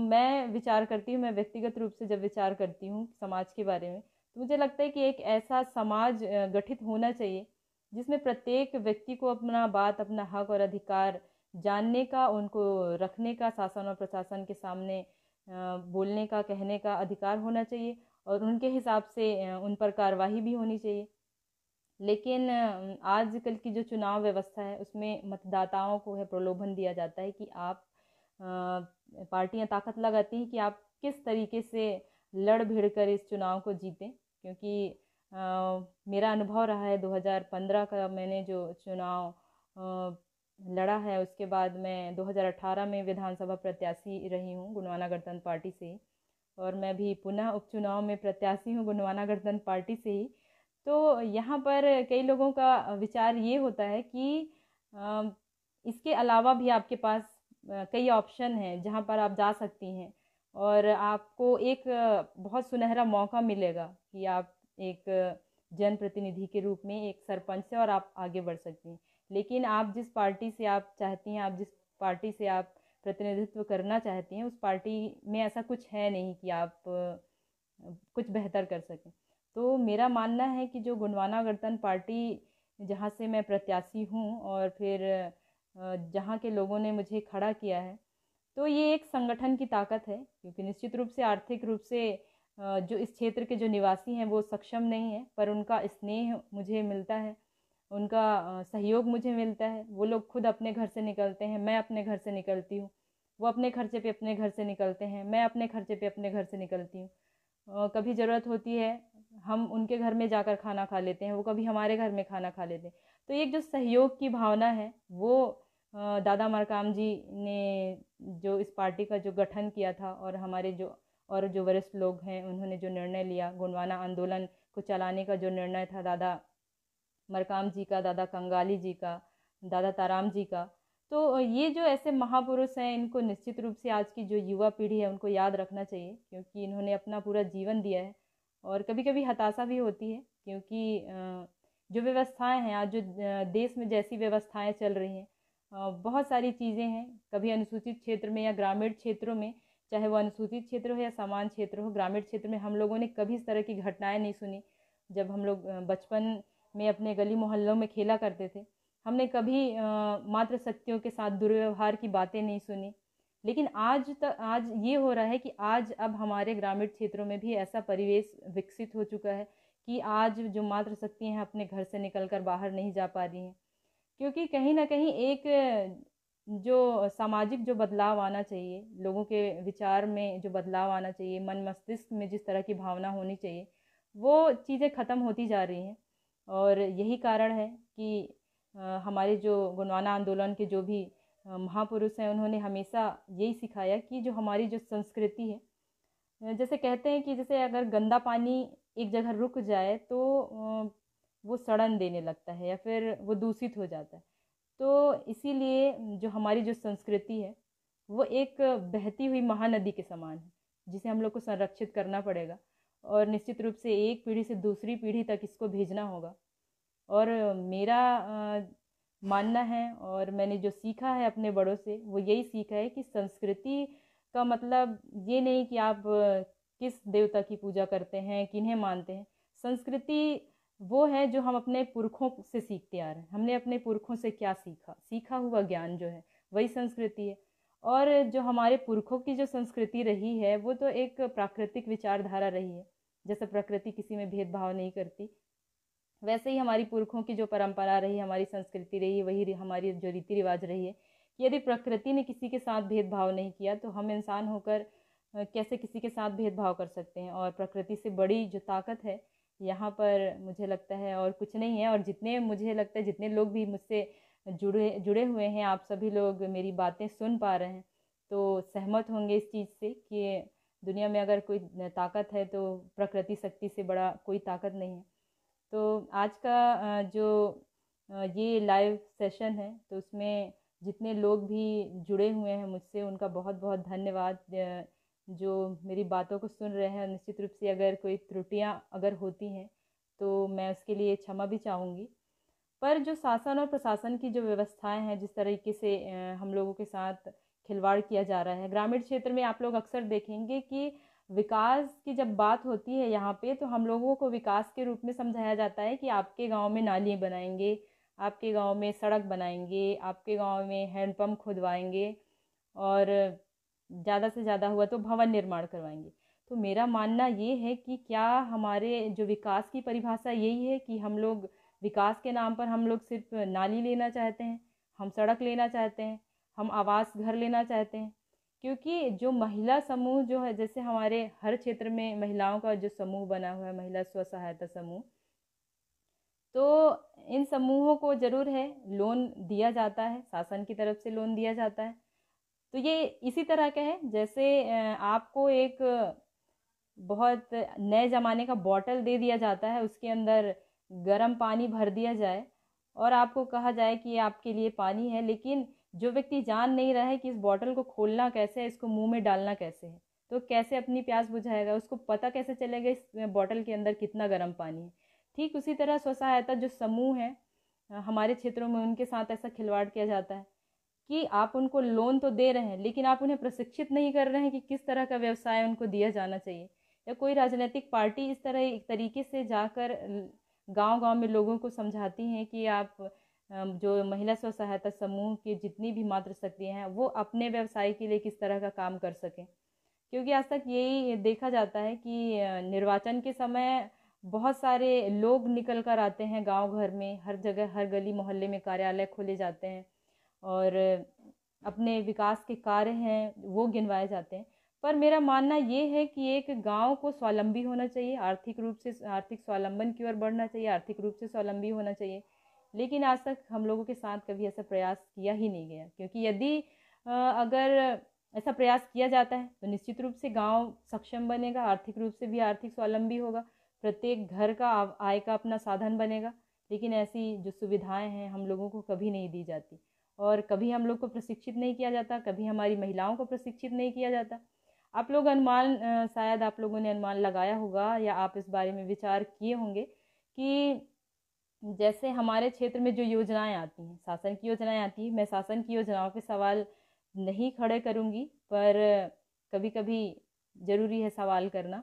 मैं विचार करती हूँ, मैं व्यक्तिगत रूप से जब विचार करती हूँ समाज के बारे में तो मुझे लगता है कि एक ऐसा समाज गठित होना चाहिए, जिसमें प्रत्येक व्यक्ति को अपना बात, अपना हक और अधिकार जानने का, उनको रखने का, शासन और प्रशासन के सामने बोलने का, कहने का अधिकार होना चाहिए, और उनके हिसाब से उन पर कार्रवाई भी होनी चाहिए। लेकिन आजकल की जो चुनाव व्यवस्था है उसमें मतदाताओं को है प्रलोभन दिया जाता है कि आप पार्टियाँ ताकत लगाती हैं कि आप किस तरीके से लड़ भिड़ कर इस चुनाव को जीतें। क्योंकि आ, मेरा अनुभव रहा है 2015 का मैंने जो चुनाव आ, लड़ा है उसके बाद मैं 2018 में विधानसभा प्रत्याशी रही हूँ गुणवाना गणतंत्र पार्टी से और मैं भी पुनः उपचुनाव में प्रत्याशी हूँ गुणवाना गणतंत्र पार्टी से ही। तो यहाँ पर कई लोगों का विचार ये होता है कि इसके अलावा भी आपके पास कई ऑप्शन हैं जहाँ पर आप जा सकती हैं और आपको एक बहुत सुनहरा मौका मिलेगा कि आप एक जनप्रतिनिधि के रूप में एक सरपंच से और आप आगे बढ़ सकती हैं। लेकिन आप जिस पार्टी से आप चाहती हैं, आप जिस पार्टी से आप प्रतिनिधित्व करना चाहती हैं, उस पार्टी में ऐसा कुछ है नहीं कि आप कुछ बेहतर कर सकें। तो मेरा मानना है कि जो गुणवाना गणतंत्र पार्टी, जहाँ से मैं प्रत्याशी हूँ और फिर जहाँ के लोगों ने मुझे खड़ा किया है तो ये एक संगठन की ताकत है, क्योंकि निश्चित रूप से, आर्थिक रूप से जो इस क्षेत्र के जो निवासी हैं वो सक्षम नहीं है, पर उनका स्नेह मुझे मिलता है, उनका सहयोग मुझे मिलता है। वो लोग खुद अपने घर से निकलते हैं, मैं अपने घर से निकलती हूँ। वो अपने खर्चे पे अपने घर से निकलते हैं, मैं अपने खर्चे पे अपने घर से निकलती हूँ। कभी ज़रूरत होती है हम उनके घर में जाकर खाना खा लेते हैं, वो कभी हमारे घर में खाना खा लेते हैं। तो एक जो सहयोग की भावना है, वो दादा मरकाम जी ने जो इस पार्टी का जो गठन किया था और हमारे जो, और जो वरिष्ठ लोग हैं, उन्होंने जो निर्णय लिया गुणवाना आंदोलन को चलाने का जो निर्णय था दादा मरकाम जी का, दादा कंगाली जी का, दादा ताराम जी का तो ये जो ऐसे महापुरुष हैं, इनको निश्चित रूप से आज की जो युवा पीढ़ी है, उनको याद रखना चाहिए, क्योंकि इन्होंने अपना पूरा जीवन दिया है। और कभी कभी हताशा भी होती है, क्योंकि जो व्यवस्थाएँ हैं, आज जो देश में जैसी व्यवस्थाएँ चल रही हैं बहुत सारी चीज़ें हैं, कभी अनुसूचित क्षेत्र में या ग्रामीण क्षेत्रों में, चाहे वो अनुसूचित क्षेत्र हो या समान क्षेत्र हो, ग्रामीण क्षेत्र में हम लोगों ने कभी इस तरह की घटनाएँ नहीं सुनी, जब हम लोग बचपन में अपने गली मोहल्लों में खेला करते थे, हमने कभी मात्र शक्तियों के साथ दुर्व्यवहार की बातें नहीं सुनी लेकिन आज तक आज ये हो रहा है कि आज अब हमारे ग्रामीण क्षेत्रों में भी ऐसा परिवेश विकसित हो चुका है कि आज जो मात्र शक्ति हैं अपने घर से निकल कर बाहर नहीं जा पा रही हैं। क्योंकि कहीं ना कहीं एक, जो सामाजिक जो बदलाव आना चाहिए, लोगों के विचार में जो बदलाव आना चाहिए, मन मस्तिष्क में जिस तरह की भावना होनी चाहिए, वो चीज़ें ख़त्म होती जा रही हैं। और यही कारण है कि हमारे जो गुणवाना आंदोलन के जो भी महापुरुष हैं, उन्होंने हमेशा यही सिखाया कि जो हमारी जो संस्कृति है जैसे कहते हैं कि जैसे अगर गंदा पानी एक जगह रुक जाए तो वो सड़न देने लगता है या फिर वो दूषित हो जाता है। तो इसीलिए जो हमारी जो संस्कृति है, वो एक बहती हुई महानदी के समान है, जिसे हम लोग को संरक्षित करना पड़ेगा और निश्चित रूप से एक पीढ़ी से दूसरी पीढ़ी तक इसको भेजना होगा। और मेरा मानना है और मैंने जो सीखा है अपने बड़ों से, वो यही सीखा है कि संस्कृति का मतलब ये नहीं कि आप किस देवता की पूजा करते हैं, किन्हें मानते हैं। संस्कृति वो है जो हम अपने पुरखों से सीखते आ रहे हैं। हमने अपने पुरखों से क्या सीखा? सीखा हुआ ज्ञान जो है, वही संस्कृति है। और जो हमारे पुरखों की जो संस्कृति रही है, वो तो एक प्राकृतिक विचारधारा रही है। जैसे प्रकृति किसी में भेदभाव नहीं करती वैसे ही हमारी पुरखों की जो परंपरा रही, हमारी संस्कृति रही, वही हमारी जो रीति रिवाज रही है कि यदि प्रकृति ने किसी के साथ भेदभाव नहीं किया तो हम इंसान होकर कैसे किसी के साथ भेदभाव कर सकते हैं? और प्रकृति से बड़ी जो ताकत है, यहाँ पर मुझे लगता है और कुछ नहीं है, और जितने मुझे लगता है, जितने लोग भी मुझसे जुड़े जुड़े हुए हैं, आप सभी लोग मेरी बातें सुन पा रहे हैं तो सहमत होंगे इस चीज़ से कि दुनिया में अगर कोई ताकत है तो प्रकृति शक्ति से बड़ा कोई ताकत नहीं है। तो आज का जो ये लाइव सेशन है तो उसमें जितने लोग भी जुड़े हुए हैं मुझसे, उनका बहुत बहुत धन्यवाद जो मेरी बातों को सुन रहे हैं, निश्चित रूप से अगर कोई त्रुटियाँ अगर होती हैं तो मैं उसके लिए क्षमा भी चाहूँगी। पर जो शासन और प्रशासन की जो व्यवस्थाएँ हैं, जिस तरीके से हम लोगों के साथ खिलवाड़ किया जा रहा है, ग्रामीण क्षेत्र में आप लोग अक्सर देखेंगे कि विकास की जब बात होती है यहाँ पे तो हम लोगों को विकास के रूप में समझाया जाता है कि आपके गाँव में नाली बनाएँगे, आपके गाँव में सड़क बनाएँगे, आपके गाँव में हैंडपम्प खुदवाएँगे और ज़्यादा से ज़्यादा हुआ तो भवन निर्माण करवाएँगे। तो मेरा मानना ये है कि क्या हमारे जो विकास की परिभाषा यही है कि हम लोग विकास के नाम पर हम लोग सिर्फ़ नाली लेना चाहते हैं, हम सड़क लेना चाहते हैं, हम आवास घर लेना चाहते हैं क्योंकि जो महिला समूह जो है, जैसे हमारे हर क्षेत्र में महिलाओं का जो समूह बना हुआ है, महिला स्व सहायता समूह तो इन समूहों को ज़रूर है, लोन दिया जाता है, शासन की तरफ़ से लोन दिया जाता है। तो ये इसी तरह का है, जैसे आपको एक बहुत नए ज़माने का बॉटल दे दिया जाता है, उसके अंदर गर्म पानी भर दिया जाए, और आपको कहा जाए कि आपके लिए पानी है, लेकिन जो व्यक्ति जान नहीं रहा है कि इस बॉटल को खोलना कैसे है, इसको मुँह में डालना कैसे है तो कैसे अपनी प्यास बुझाएगा, उसको पता कैसे चलेगा इस बॉटल के अंदर कितना गर्म पानी है। ठीक उसी तरह स्व सहायता जो समूह है हमारे क्षेत्रों में उनके साथ ऐसा खिलवाड़ किया जाता है कि आप उनको लोन तो दे रहे हैं, लेकिन आप उन्हें प्रशिक्षित नहीं कर रहे हैं कि किस तरह का व्यवसाय उनको दिया जाना चाहिए। या कोई राजनीतिक पार्टी इस तरह एक तरीके से जाकर गाँव गाँव में लोगों को समझाती हैं कि आप जो महिला स्व सहायता समूह की जितनी भी मात्र शक्तियाँ हैं, वो अपने व्यवसाय के लिए किस तरह का काम कर सकें? क्योंकि आज तक यही देखा जाता है कि निर्वाचन के समय बहुत सारे लोग निकल कर आते हैं गाँव घर में, हर जगह, हर गली मोहल्ले में कार्यालय खोले जाते हैं और अपने विकास के कार्य हैं, वो गिनवाए जाते हैं। पर मेरा मानना ये है कि एक गाँव को स्वावलंबी होना चाहिए, आर्थिक रूप से, आर्थिक स्वावलंबन की ओर बढ़ना चाहिए, आर्थिक रूप से स्वावलंबी होना चाहिए। लेकिन आज तक हम लोगों के साथ कभी ऐसा प्रयास किया ही नहीं गया, क्योंकि यदि अगर ऐसा प्रयास किया जाता है तो निश्चित रूप से गाँव सक्षम बनेगा, आर्थिक रूप से भी आर्थिक स्वावलंबी होगा, प्रत्येक घर का आय का अपना साधन बनेगा, लेकिन ऐसी जो सुविधाएँ हैं हम लोगों को कभी नहीं दी जाती। और कभी हम लोग को प्रशिक्षित नहीं किया जाता, कभी हमारी महिलाओं को प्रशिक्षित नहीं किया जाता। आप लोग अनुमान शायद आप लोगों ने अनुमान लगाया होगा या आप इस बारे में विचार किए होंगे कि जैसे हमारे क्षेत्र में जो योजनाएँ आती हैं, शासन की योजनाएँ आती हैं, मैं शासन की योजनाओं पे सवाल नहीं खड़े करूँगी, पर कभी कभी ज़रूरी है सवाल करना।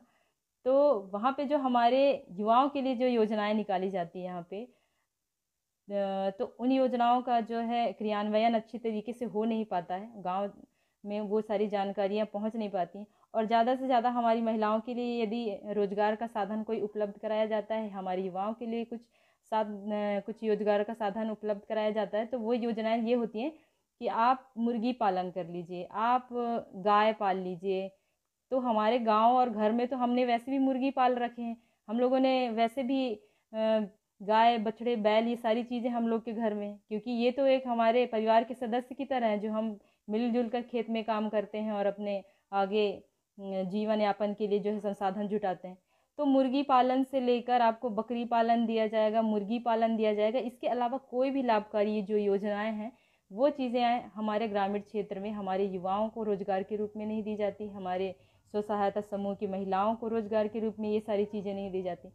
तो वहाँ पे जो हमारे युवाओं के लिए जो योजनाएँ निकाली जाती हैं यहाँ पे तो उन योजनाओं का जो है क्रियान्वयन अच्छी तरीके से हो नहीं पाता है, गाँव में वो सारी जानकारियाँ पहुँच नहीं पाती और ज़्यादा से ज़्यादा हमारी महिलाओं के लिए यदि रोज़गार का साधन कोई उपलब्ध कराया जाता है, हमारे युवाओं के लिए कुछ साथ कुछ रोज़गार का साधन उपलब्ध कराया जाता है तो वो योजनाएँ ये होती हैं कि आप मुर्गी पालन कर लीजिए, आप गाय पाल लीजिए। तो हमारे गाँव और घर में तो हमने वैसे भी मुर्गी पाल रखे हैं। हम लोगों ने वैसे भी गाय, बछड़े, बैल ये सारी चीज़ें हम लोग के घर में, क्योंकि ये तो एक हमारे परिवार के सदस्य की तरह है, जो हम मिलजुल कर खेत में काम करते हैं और अपने आगे जीवन यापन के लिए जो है संसाधन जुटाते हैं। तो मुर्गी पालन से लेकर आपको बकरी पालन दिया जाएगा, मुर्गी पालन दिया जाएगा। इसके अलावा कोई भी लाभकारी जो योजनाएँ हैं, वो चीज़ें हमारे ग्रामीण क्षेत्र में, हमारे युवाओं को रोज़गार के रूप में नहीं दी जाती, हमारे स्व सहायता समूह की महिलाओं को रोज़गार के रूप में ये सारी चीज़ें नहीं दी जाती।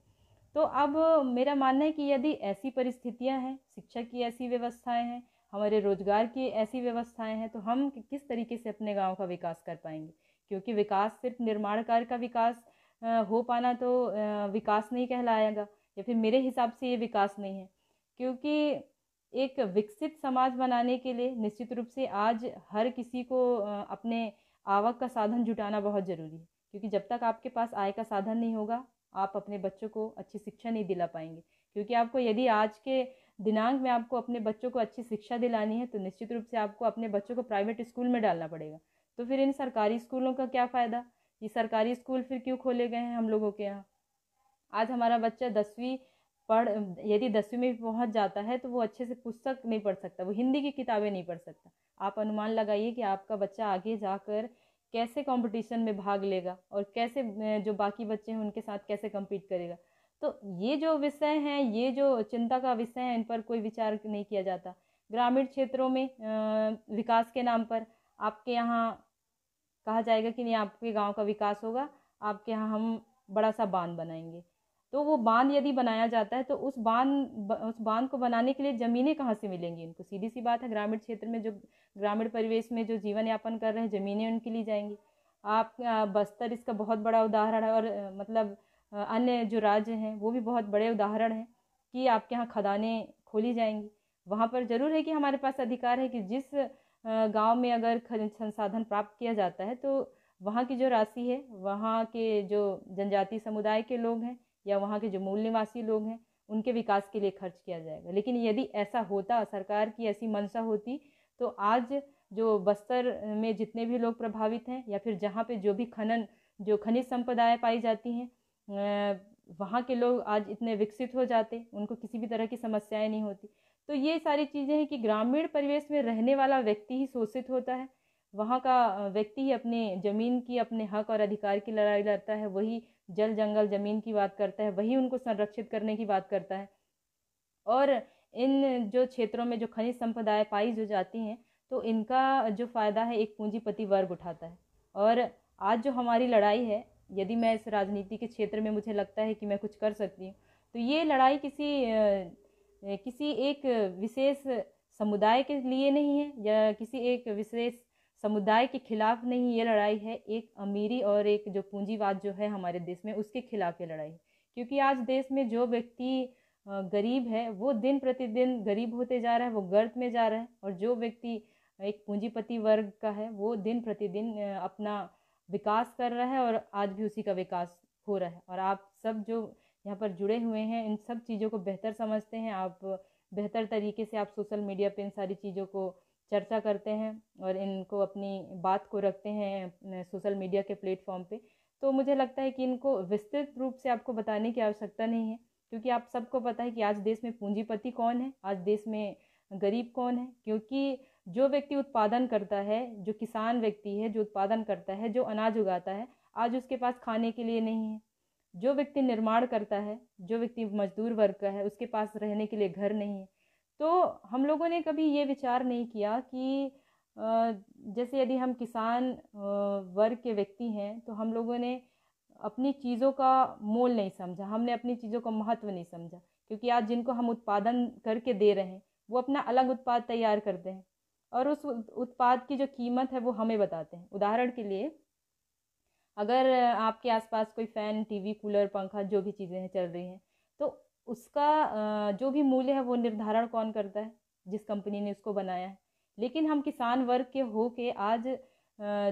तो अब मेरा मानना है कि यदि ऐसी परिस्थितियाँ हैं, शिक्षा की ऐसी व्यवस्थाएँ हैं, हमारे रोज़गार की ऐसी व्यवस्थाएँ हैं तो हम किस तरीके से अपने गाँव का विकास कर पाएँगे? क्योंकि विकास सिर्फ़ निर्माण कार्य का विकास हो पाना तो विकास नहीं कहलाएगा, या फिर मेरे हिसाब से ये विकास नहीं है। क्योंकि एक विकसित समाज बनाने के लिए निश्चित रूप से आज हर किसी को अपने आवक का साधन जुटाना बहुत ज़रूरी है। क्योंकि जब तक आपके पास आय का साधन नहीं होगा, आप अपने बच्चों को अच्छी शिक्षा नहीं दिला पाएँगे। क्योंकि आपको यदि आज के दिनांक में आपको अपने बच्चों को अच्छी शिक्षा दिलानी है तो निश्चित रूप से आपको अपने बच्चों को प्राइवेट स्कूल में डालना पड़ेगा। तो फिर इन सरकारी स्कूलों का क्या फ़ायदा? ये सरकारी स्कूल फिर क्यों खोले गए हैं हम लोगों के यहाँ? आज हमारा बच्चा दसवीं पढ़, यदि दसवीं में पहुँच जाता है तो वो अच्छे से पुस्तक नहीं पढ़ सकता, वो हिंदी की किताबें नहीं पढ़ सकता। आप अनुमान लगाइए कि आपका बच्चा आगे जाकर कैसे कंपटीशन में भाग लेगा और कैसे जो बाकी बच्चे हैं उनके साथ कैसे कम्पीट करेगा? तो ये जो विषय हैं, ये जो चिंता का विषय है, इन पर कोई विचार नहीं किया जाता। ग्रामीण क्षेत्रों में विकास के नाम पर आपके यहाँ कहा जाएगा कि नहीं, आपके गाँव का विकास होगा, आपके यहाँ हम बड़ा सा बाँध बनाएँगे। तो वो बाँध यदि बनाया जाता है तो उस बाँध उस बाँध को बनाने के लिए ज़मीनें कहाँ से मिलेंगी इनको सीधी सी बात है, ग्रामीण क्षेत्र में जो, ग्रामीण परिवेश में जो जीवन यापन कर रहे हैं, ज़मीनें उनकी ली जाएँगी। आप बस्तर इसका बहुत बड़ा उदाहरण है और मतलब अन्य जो राज्य हैं, वो भी बहुत बड़े उदाहरण हैं कि आपके यहाँ खदानें खोली जाएँगी। वहाँ पर ज़रूर है कि हमारे पास अधिकार है कि जिस गाँव में अगर खनिज संसाधन प्राप्त किया जाता है तो वहाँ की जो राशि है, वहाँ के जो जनजाति समुदाय के लोग हैं या वहाँ के जो मूल निवासी लोग हैं, उनके विकास के लिए खर्च किया जाएगा। लेकिन यदि ऐसा होता, सरकार की ऐसी मंशा होती तो आज जो बस्तर में जितने भी लोग प्रभावित हैं या फिर जहाँ पे जो भी खनन, जो खनिज संपदाएँ पाई जाती हैं वहाँ के लोग आज इतने विकसित हो जाते, उनको किसी भी तरह की समस्याएँ नहीं होती। तो ये सारी चीज़ें हैं कि ग्रामीण परिवेश में रहने वाला व्यक्ति ही शोषित होता है। वहाँ का व्यक्ति ही अपने ज़मीन की, अपने हक और अधिकार की लड़ाई लड़ता है, वही जल जंगल ज़मीन की बात करता है, वही उनको संरक्षित करने की बात करता है। और इन जो क्षेत्रों में जो खनिज संपदाएँ पाई जो जाती हैं तो इनका जो फ़ायदा है, एक पूंजीपति वर्ग उठाता है। और आज जो हमारी लड़ाई है, यदि मैं इस राजनीति के क्षेत्र में मुझे लगता है कि मैं कुछ कर सकती हूँ तो ये लड़ाई किसी किसी एक विशेष समुदाय के लिए नहीं है या किसी एक विशेष समुदाय के खिलाफ नहीं ये लड़ाई है। एक अमीरी और एक जो पूंजीवाद जो है हमारे देश में उसके खिलाफ ये लड़ाई क्योंकि आज देश में जो व्यक्ति गरीब है, वो दिन प्रतिदिन गरीब होते जा रहा है, वो गर्त में जा रहा है और जो व्यक्ति एक पूंजीपति वर्ग का है, वो दिन प्रतिदिन अपना विकास कर रहा है और आज भी उसी का विकास हो रहा है। और आप सब जो यहाँ पर जुड़े हुए हैं, इन सब चीज़ों को बेहतर समझते हैं, आप बेहतर तरीके से आप सोशल मीडिया पे इन सारी चीज़ों को चर्चा करते हैं और इनको अपनी बात को रखते हैं सोशल मीडिया के प्लेटफॉर्म पे। तो मुझे लगता है कि इनको विस्तृत रूप से आपको बताने की आवश्यकता नहीं है, क्योंकि आप सबको पता है कि आज देश में पूंजीपति कौन है, आज देश में गरीब कौन है, क्योंकि जो व्यक्ति उत्पादन करता है, जो किसान व्यक्ति है, जो उत्पादन करता है, जो अनाज उगाता है, आज उसके पास खाने के लिए नहीं है। जो व्यक्ति निर्माण करता है, जो व्यक्ति मजदूर वर्ग का है, उसके पास रहने के लिए घर नहीं है। तो हम लोगों ने कभी ये विचार नहीं किया कि जैसे यदि हम किसान वर्ग के व्यक्ति हैं तो हम लोगों ने अपनी चीज़ों का मोल नहीं समझा, हमने अपनी चीज़ों का महत्व नहीं समझा, क्योंकि आज जिनको हम उत्पादन करके दे रहे हैं, वो अपना अलग उत्पाद तैयार करते हैं। और उस उत्पाद की जो कीमत है, वो हमें बताते हैं। उदाहरण के लिए अगर आपके आसपास कोई फ़ैन, टीवी, कूलर, पंखा, जो भी चीज़ें हैं, चल रही हैं तो उसका जो भी मूल्य है, वो निर्धारण कौन करता है? जिस कंपनी ने उसको बनाया है। लेकिन हम किसान वर्ग के हो के आज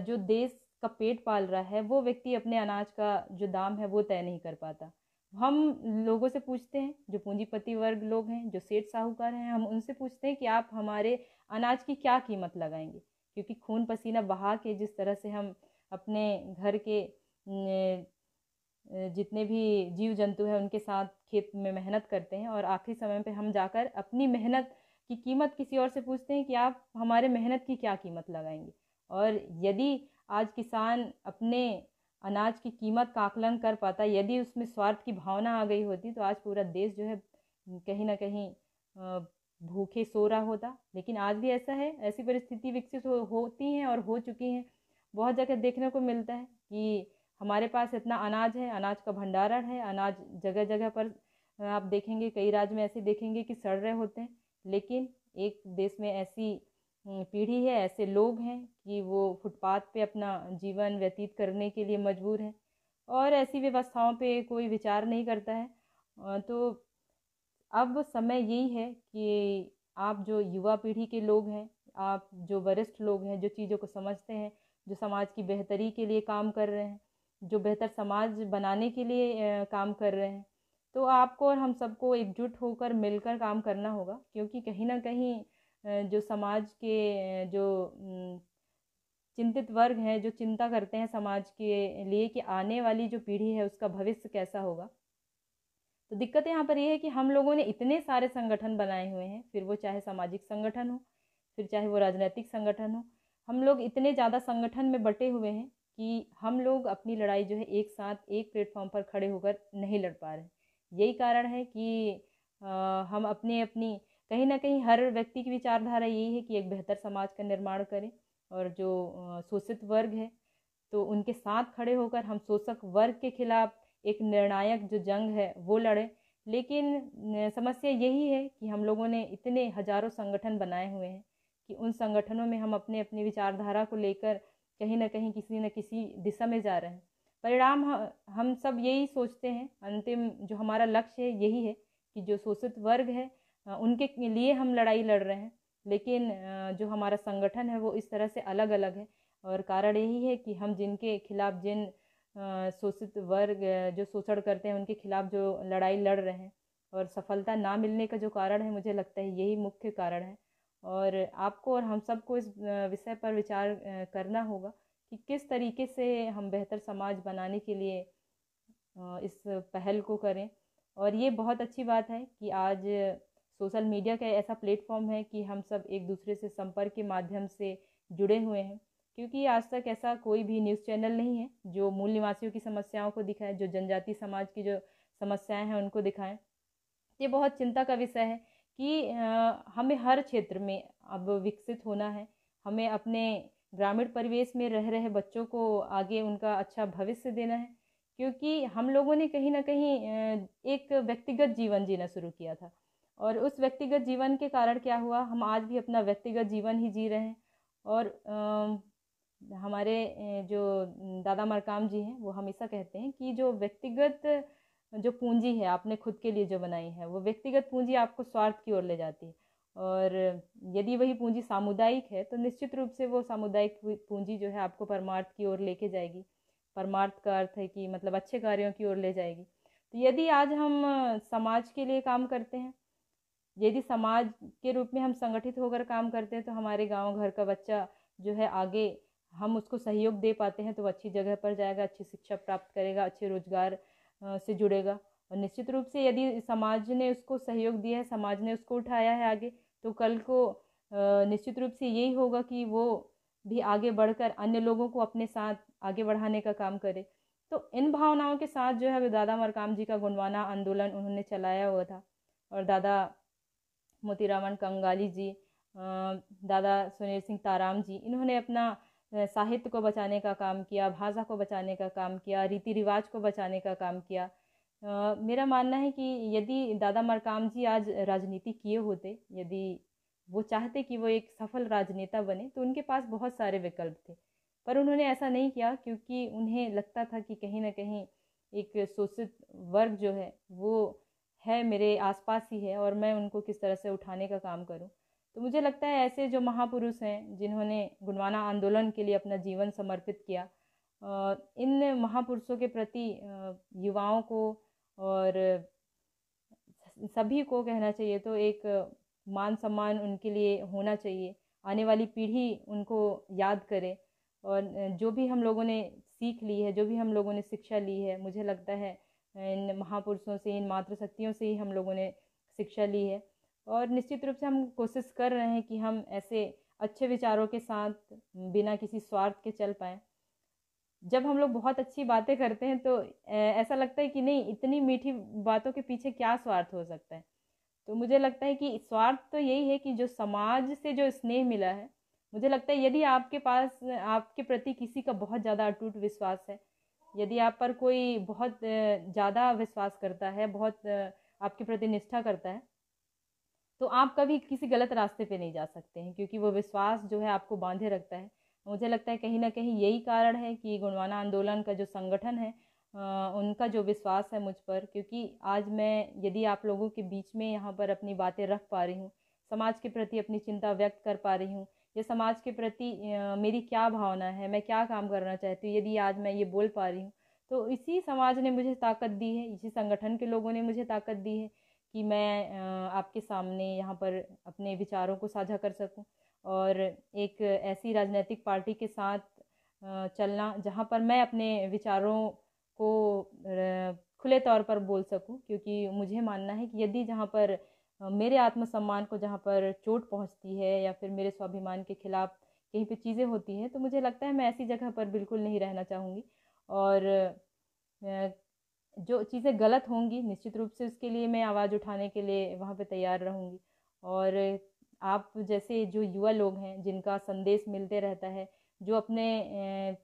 जो देश का पेट पाल रहा है, वो व्यक्ति अपने अनाज का जो दाम है, वो तय नहीं कर पाता। हम लोगों से पूछते हैं, जो पूंजीपति वर्ग लोग हैं, जो सेठ साहूकार हैं, हम उनसे पूछते हैं कि आप हमारे अनाज की क्या कीमत लगाएँगे? क्योंकि खून पसीना बहा के जिस तरह से हम अपने घर के जितने भी जीव जंतु हैं, उनके साथ खेत में मेहनत करते हैं और आखिरी समय पे हम जाकर अपनी मेहनत की कीमत किसी और से पूछते हैं कि आप हमारे मेहनत की क्या कीमत लगाएँगे? और यदि आज किसान अपने अनाज की कीमत का आकलन कर पाता, यदि उसमें स्वार्थ की भावना आ गई होती तो आज पूरा देश जो है, कहीं ना कहीं भूखे सो रहा होता। लेकिन आज भी ऐसा है, ऐसी परिस्थिति विकसित हो, होती हैं और हो चुकी हैं। बहुत जगह देखने को मिलता है कि हमारे पास इतना अनाज है, अनाज का भंडारण है, अनाज जगह जगह पर आप देखेंगे, कई राज्य में ऐसे देखेंगे कि सड़ रहे होते हैं। लेकिन एक देश में ऐसी पीढ़ी है, ऐसे लोग हैं कि वो फुटपाथ पे अपना जीवन व्यतीत करने के लिए मजबूर हैं और ऐसी व्यवस्थाओं पे कोई विचार नहीं करता है। तो अब समय यही है कि आप जो युवा पीढ़ी के लोग हैं, आप जो वरिष्ठ लोग हैं, जो चीज़ों को समझते हैं जो समाज की बेहतरी के लिए काम कर रहे हैं, जो बेहतर समाज बनाने के लिए काम कर रहे हैं। तो आपको और हम सबको एकजुट होकर मिलकर काम करना होगा, क्योंकि कहीं ना कहीं जो समाज के जो चिंतित वर्ग हैं, जो चिंता करते हैं समाज के लिए कि आने वाली जो पीढ़ी है, उसका भविष्य कैसा होगा। तो दिक्कत यहाँ पर यह है कि हम लोगों ने इतने सारे संगठन बनाए हुए हैं, फिर वो चाहे सामाजिक संगठन हो, फिर चाहे वो राजनीतिक संगठन हो हम लोग इतने ज़्यादा संगठन में बटे हुए हैं कि हम लोग अपनी लड़ाई जो है एक साथ एक प्लेटफॉर्म पर खड़े होकर नहीं लड़ पा रहे यही कारण है कि आ, हम अपनी अपनी कहीं ना कहीं हर व्यक्ति की विचारधारा यही है कि एक बेहतर समाज का निर्माण करें और जो शोषित वर्ग है तो उनके साथ खड़े होकर हम शोषक वर्ग के खिलाफ एक निर्णायक जो जंग है वो लड़ें। लेकिन समस्या यही है कि हम लोगों ने इतने हज़ारों संगठन बनाए हुए हैं कि उन संगठनों में हम अपने, अपनी विचारधारा को लेकर कहीं ना कहीं किसी न किसी दिशा में जा रहे हैं। परिणाम हम सब यही सोचते हैं, अंतिम जो हमारा लक्ष्य है यही है कि जो शोषित वर्ग है उनके लिए हम लड़ाई लड़ रहे हैं, लेकिन जो हमारा संगठन है वो इस तरह से अलग अलग है और कारण यही है कि हम जिनके खिलाफ जिन शोषित वर्ग जो शोषण करते हैं, उनके खिलाफ जो लड़ाई लड़ रहे हैं और सफलता ना मिलने का जो कारण है, मुझे लगता है यही मुख्य कारण है। और आपको और हम सबको इस विषय पर विचार करना होगा कि किस तरीके से हम बेहतर समाज बनाने के लिए इस पहल को करें। और ये बहुत अच्छी बात है कि आज सोशल मीडिया का ऐसा प्लेटफॉर्म है कि हम सब एक दूसरे से संपर्क के माध्यम से जुड़े हुए हैं। क्योंकि आज तक ऐसा कोई भी न्यूज़ चैनल नहीं है जो मूल निवासियों की समस्याओं को दिखाए, जो जनजाति समाज की जो समस्याएँ हैं उनको दिखाएँ। ये बहुत चिंता का विषय है कि हमें हर क्षेत्र में अब विकसित होना है। हमें अपने ग्रामीण परिवेश में रह रहे बच्चों को आगे उनका अच्छा भविष्य देना है। क्योंकि हम लोगों ने कहीं ना कहीं एक व्यक्तिगत जीवन जीना शुरू किया था। और उस व्यक्तिगत जीवन के कारण क्या हुआ, हम आज भी अपना व्यक्तिगत जीवन ही जी रहे हैं। और हमारे जो दादा मरकाम जी हैं, वो हमेशा कहते हैं कि जो व्यक्तिगत जो पूंजी है, आपने खुद के लिए जो बनाई है, वो व्यक्तिगत पूंजी आपको स्वार्थ की ओर ले जाती है। और यदि वही पूंजी सामुदायिक है तो निश्चित रूप से वो सामुदायिक पूंजी जो है आपको परमार्थ की ओर लेके जाएगी। परमार्थ का अर्थ है कि मतलब अच्छे कार्यों की ओर ले जाएगी। तो यदि आज हम समाज के लिए काम करते हैं, यदि समाज के रूप में हम संगठित होकर काम करते हैं तो हमारे गाँव घर का बच्चा जो है आगे हम उसको सहयोग दे पाते हैं तो अच्छी जगह पर जाएगा, अच्छी शिक्षा प्राप्त करेगा, अच्छे रोज़गार से जुड़ेगा। और निश्चित रूप से यदि समाज ने उसको सहयोग दिया है, समाज ने उसको उठाया है आगे तो कल को निश्चित रूप से यही होगा कि वो भी आगे बढ़कर अन्य लोगों को अपने साथ आगे बढ़ाने का काम करे। तो इन भावनाओं के साथ जो है दादा मरकाम जी का गुणवाना आंदोलन उन्होंने चलाया हुआ था। और दादा मोतीरामन कंगाली जी दादा सुनील सिंह ताराम जी, इन्होंने अपना साहित्य को बचाने का काम किया, भाषा को बचाने का काम किया, रीति रिवाज को बचाने का काम किया। मेरा मानना है कि यदि दादा मरकाम जी आज राजनीति किए होते, यदि वो चाहते कि वो एक सफल राजनेता बने तो उनके पास बहुत सारे विकल्प थे। पर उन्होंने ऐसा नहीं किया, क्योंकि उन्हें लगता था कि कहीं ना कहीं एक शोषित वर्ग जो है, वो है मेरे आसपास ही है और मैं उनको किस तरह से उठाने का काम करूँ। तो मुझे लगता है ऐसे जो महापुरुष हैं, जिन्होंने गुणवाना आंदोलन के लिए अपना जीवन समर्पित किया इन महापुरुषों के प्रति युवाओं को और सभी को कहना चाहिए तो एक मान सम्मान उनके लिए होना चाहिए। आने वाली पीढ़ी उनको याद करे और जो भी हम लोगों ने सीख ली है, जो भी हम लोगों ने शिक्षा ली है, मुझे लगता है इन महापुरुषों से, इन मातृशक्तियों से ही हम लोगों ने शिक्षा ली है। और निश्चित रूप से हम कोशिश कर रहे हैं कि हम ऐसे अच्छे विचारों के साथ, बिना किसी स्वार्थ के चल पाएँ। जब हम लोग बहुत अच्छी बातें करते हैं तो ऐसा लगता है कि नहीं, इतनी मीठी बातों के पीछे क्या स्वार्थ हो सकता है? तो मुझे लगता है कि स्वार्थ तो यही है कि जो समाज से जो स्नेह मिला है, मुझे लगता है यदि आपके पास, आपके प्रति किसी का बहुत ज़्यादा अटूट विश्वास है, यदि आप पर कोई बहुत ज़्यादा विश्वास करता है, बहुत आपके प्रति निष्ठा करता है तो आप कभी किसी गलत रास्ते पे नहीं जा सकते हैं, क्योंकि वो विश्वास जो है आपको बांधे रखता है। मुझे लगता है कहीं ना कहीं यही कारण है कि गुणवाना आंदोलन का जो संगठन है उनका जो विश्वास है मुझ पर, क्योंकि आज मैं, यदि आप लोगों के बीच में यहाँ पर अपनी बातें रख पा रही हूँ, समाज के प्रति अपनी चिंता व्यक्त कर पा रही हूँ, या समाज के प्रति मेरी क्या भावना है, मैं क्या काम करना चाहती हूँ, यदि आज मैं ये बोल पा रही हूँ तो इसी समाज ने मुझे ताकत दी है, इसी संगठन के लोगों ने मुझे ताकत दी है कि मैं आपके सामने यहाँ पर अपने विचारों को साझा कर सकूँ और एक ऐसी राजनीतिक पार्टी के साथ चलना जहाँ पर मैं अपने विचारों को खुले तौर पर बोल सकूँ। क्योंकि मुझे मानना है कि यदि जहाँ पर मेरे आत्मसम्मान को जहाँ पर चोट पहुँचती है या फिर मेरे स्वाभिमान के खिलाफ कहीं पे चीज़ें होती हैं तो मुझे लगता है मैं ऐसी जगह पर बिल्कुल नहीं रहना चाहूँगी। और जो चीज़ें गलत होंगी, निश्चित रूप से उसके लिए मैं आवाज़ उठाने के लिए वहाँ पे तैयार रहूँगी। और आप जैसे जो युवा लोग हैं, जिनका संदेश मिलते रहता है, जो अपने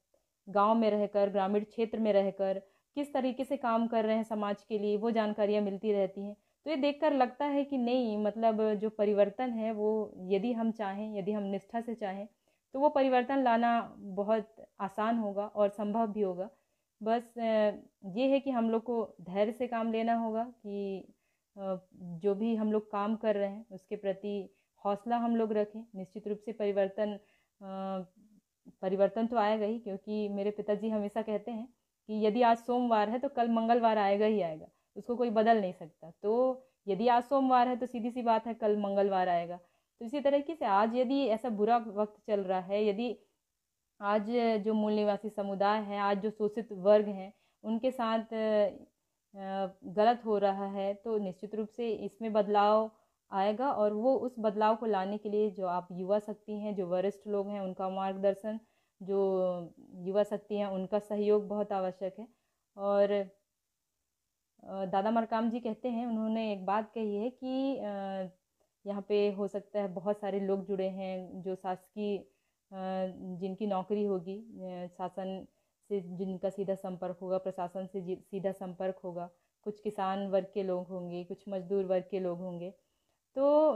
गाँव में रहकर, ग्रामीण क्षेत्र में रहकर, किस तरीके से काम कर रहे हैं समाज के लिए, वो जानकारियाँ मिलती रहती हैं। तो ये देखकर लगता है कि नहीं मतलब जो परिवर्तन है, वो यदि हम चाहें, यदि हम निष्ठा से चाहें तो वो परिवर्तन लाना बहुत आसान होगा और संभव भी होगा। बस ये है कि हम लोग को धैर्य से काम लेना होगा कि जो भी हम लोग काम कर रहे हैं, उसके प्रति हौसला हम लोग रखें। निश्चित रूप से परिवर्तन परिवर्तन तो आएगा ही, क्योंकि मेरे पिताजी हमेशा कहते हैं कि यदि आज सोमवार है तो कल मंगलवार आएगा ही आएगा, उसको कोई बदल नहीं सकता। तो यदि आज सोमवार है तो सीधी सी बात है, कल मंगलवार आएगा। तो इसी तरीके से आज यदि ऐसा बुरा वक्त चल रहा है, यदि आज जो मूल निवासी समुदाय है, आज जो शोषित वर्ग हैं, उनके साथ गलत हो रहा है तो निश्चित रूप से इसमें बदलाव आएगा और वो उस बदलाव को लाने के लिए जो आप युवा शक्ति हैं, जो वरिष्ठ लोग हैं, उनका मार्गदर्शन, जो युवा शक्ति हैं, उनका सहयोग बहुत आवश्यक है। और दादा मरकाम जी कहते हैं, उन्होंने एक बात कही है कि यहाँ पे हो सकता है बहुत सारे लोग जुड़े हैं, जो शासकीय जिनकी नौकरी होगी शासन से जिनका सीधा संपर्क होगा, प्रशासन से सीधा संपर्क होगा, कुछ किसान वर्ग के लोग होंगे, कुछ मजदूर वर्ग के लोग होंगे। तो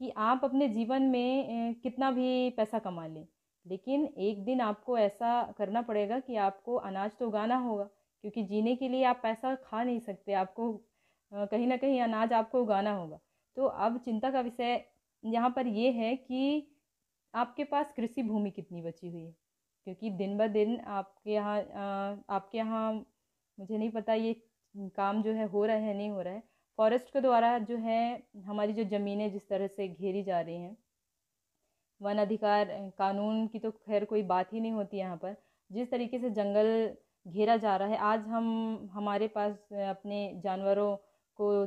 कि आप अपने जीवन में कितना भी पैसा कमा लें, लेकिन एक दिन आपको ऐसा करना पड़ेगा कि आपको अनाज तो उगाना होगा, क्योंकि जीने के लिए आप पैसा खा नहीं सकते, आपको कहीं ना कहीं अनाज आपको उगाना होगा। तो अब चिंता का विषय यहाँ पर ये है कि आपके पास कृषि भूमि कितनी बची हुई है? क्योंकि दिन ब दिन आपके यहाँ आपके यहाँ मुझे नहीं पता ये काम जो है हो रहा है नहीं हो रहा है। फॉरेस्ट के द्वारा जो है हमारी जो ज़मीनें जिस तरह से घेरी जा रही हैं, वन अधिकार कानून की तो खैर कोई बात ही नहीं होती यहाँ पर। जिस तरीके से जंगल घेरा जा रहा है, आज हम, हमारे पास अपने जानवरों को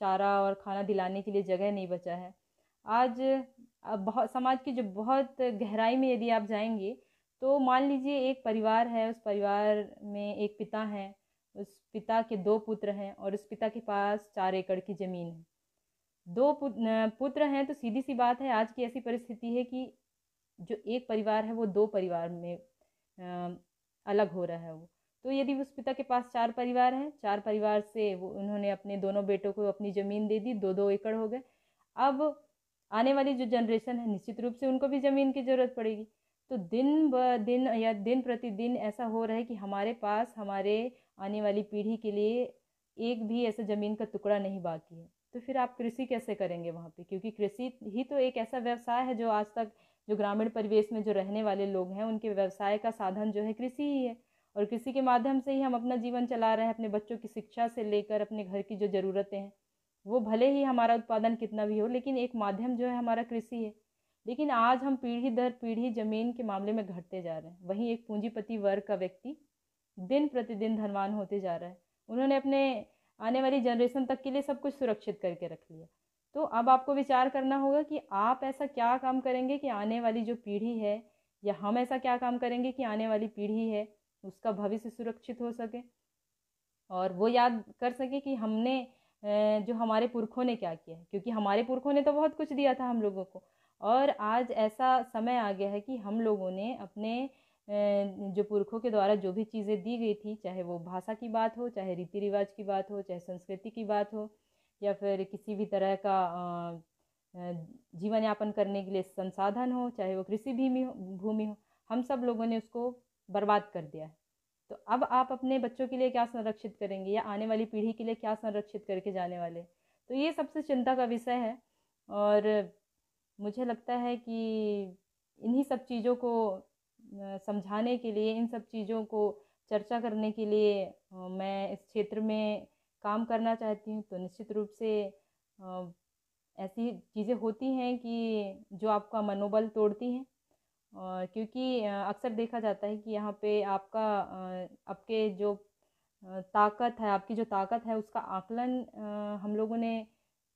चारा और खाना दिलाने के लिए जगह नहीं बचा है। आज बहुत, समाज की जो बहुत गहराई में यदि आप जाएँगे तो मान लीजिए एक परिवार है, उस परिवार में एक पिता है, उस पिता के दो पुत्र हैं और उस पिता के पास चार एकड़ की ज़मीन है। दो पुत्र हैं तो सीधी सी बात है, आज की ऐसी परिस्थिति है कि जो एक परिवार है, वो दो परिवार में अलग हो रहा है वो। तो यदि उस पिता के पास चार परिवार हैं, चार परिवार से वो, उन्होंने अपने दोनों बेटों को अपनी ज़मीन दे दी दो दो एकड़ हो गए। अब आने वाली जो जनरेशन है, निश्चित रूप से उनको भी ज़मीन की ज़रूरत पड़ेगी। तो दिन ब दिन या दिन प्रतिदिन ऐसा हो रहा है कि हमारे पास, हमारे आने वाली पीढ़ी के लिए एक भी ऐसा ज़मीन का टुकड़ा नहीं बाकी है। तो फिर आप कृषि कैसे करेंगे वहाँ पे? क्योंकि कृषि ही तो एक ऐसा व्यवसाय है जो आज तक जो ग्रामीण परिवेश में जो रहने वाले लोग हैं, उनके व्यवसाय का साधन जो है कृषि ही है। और कृषि के माध्यम से ही हम अपना जीवन चला रहे हैं, अपने बच्चों की शिक्षा से लेकर अपने घर की जो ज़रूरतें हैं वो भले ही हमारा उत्पादन कितना भी हो, लेकिन एक माध्यम जो है हमारा कृषि है। लेकिन आज हम पीढ़ी दर पीढ़ी ज़मीन के मामले में घटते जा रहे हैं। वहीं एक पूंजीपति वर्ग का व्यक्ति दिन प्रतिदिन धनवान होते जा रहा है। उन्होंने अपने आने वाली जनरेशन तक के लिए सब कुछ सुरक्षित करके रख लिया। तो अब आपको विचार करना होगा कि आप ऐसा क्या काम करेंगे कि आने वाली जो पीढ़ी है, या हम ऐसा क्या काम करेंगे कि आने वाली पीढ़ी है, उसका भविष्य सुरक्षित हो सके। और वो याद कर सके कि हमने जो हमारे पुरखों ने क्या किया है? क्योंकि हमारे पुरखों ने तो बहुत कुछ दिया था हम लोगों को। और आज ऐसा समय आ गया है कि हम लोगों ने अपने जो पुरखों के द्वारा जो भी चीज़ें दी गई थी, चाहे वो भाषा की बात हो, चाहे रीति रिवाज की बात हो, चाहे संस्कृति की बात हो, या फिर किसी भी तरह का जीवन यापन करने के लिए संसाधन हो, चाहे वो कृषि भूमि हो भूमि हो, हम सब लोगों ने उसको बर्बाद कर दिया है। तो अब आप अपने बच्चों के लिए क्या संरक्षित करेंगे या आने वाली पीढ़ी के लिए क्या संरक्षित करके जाने वाले? तो ये सबसे चिंता का विषय है और मुझे लगता है कि इन्हीं सब चीज़ों को समझाने के लिए, इन सब चीज़ों को चर्चा करने के लिए मैं इस क्षेत्र में काम करना चाहती हूँ। तो निश्चित रूप से ऐसी चीज़ें होती हैं कि जो आपका मनोबल तोड़ती हैं। क्योंकि अक्सर देखा जाता है कि यहाँ पे आपका आपके जो ताकत है, आपकी जो ताकत है, उसका आकलन हम लोगों ने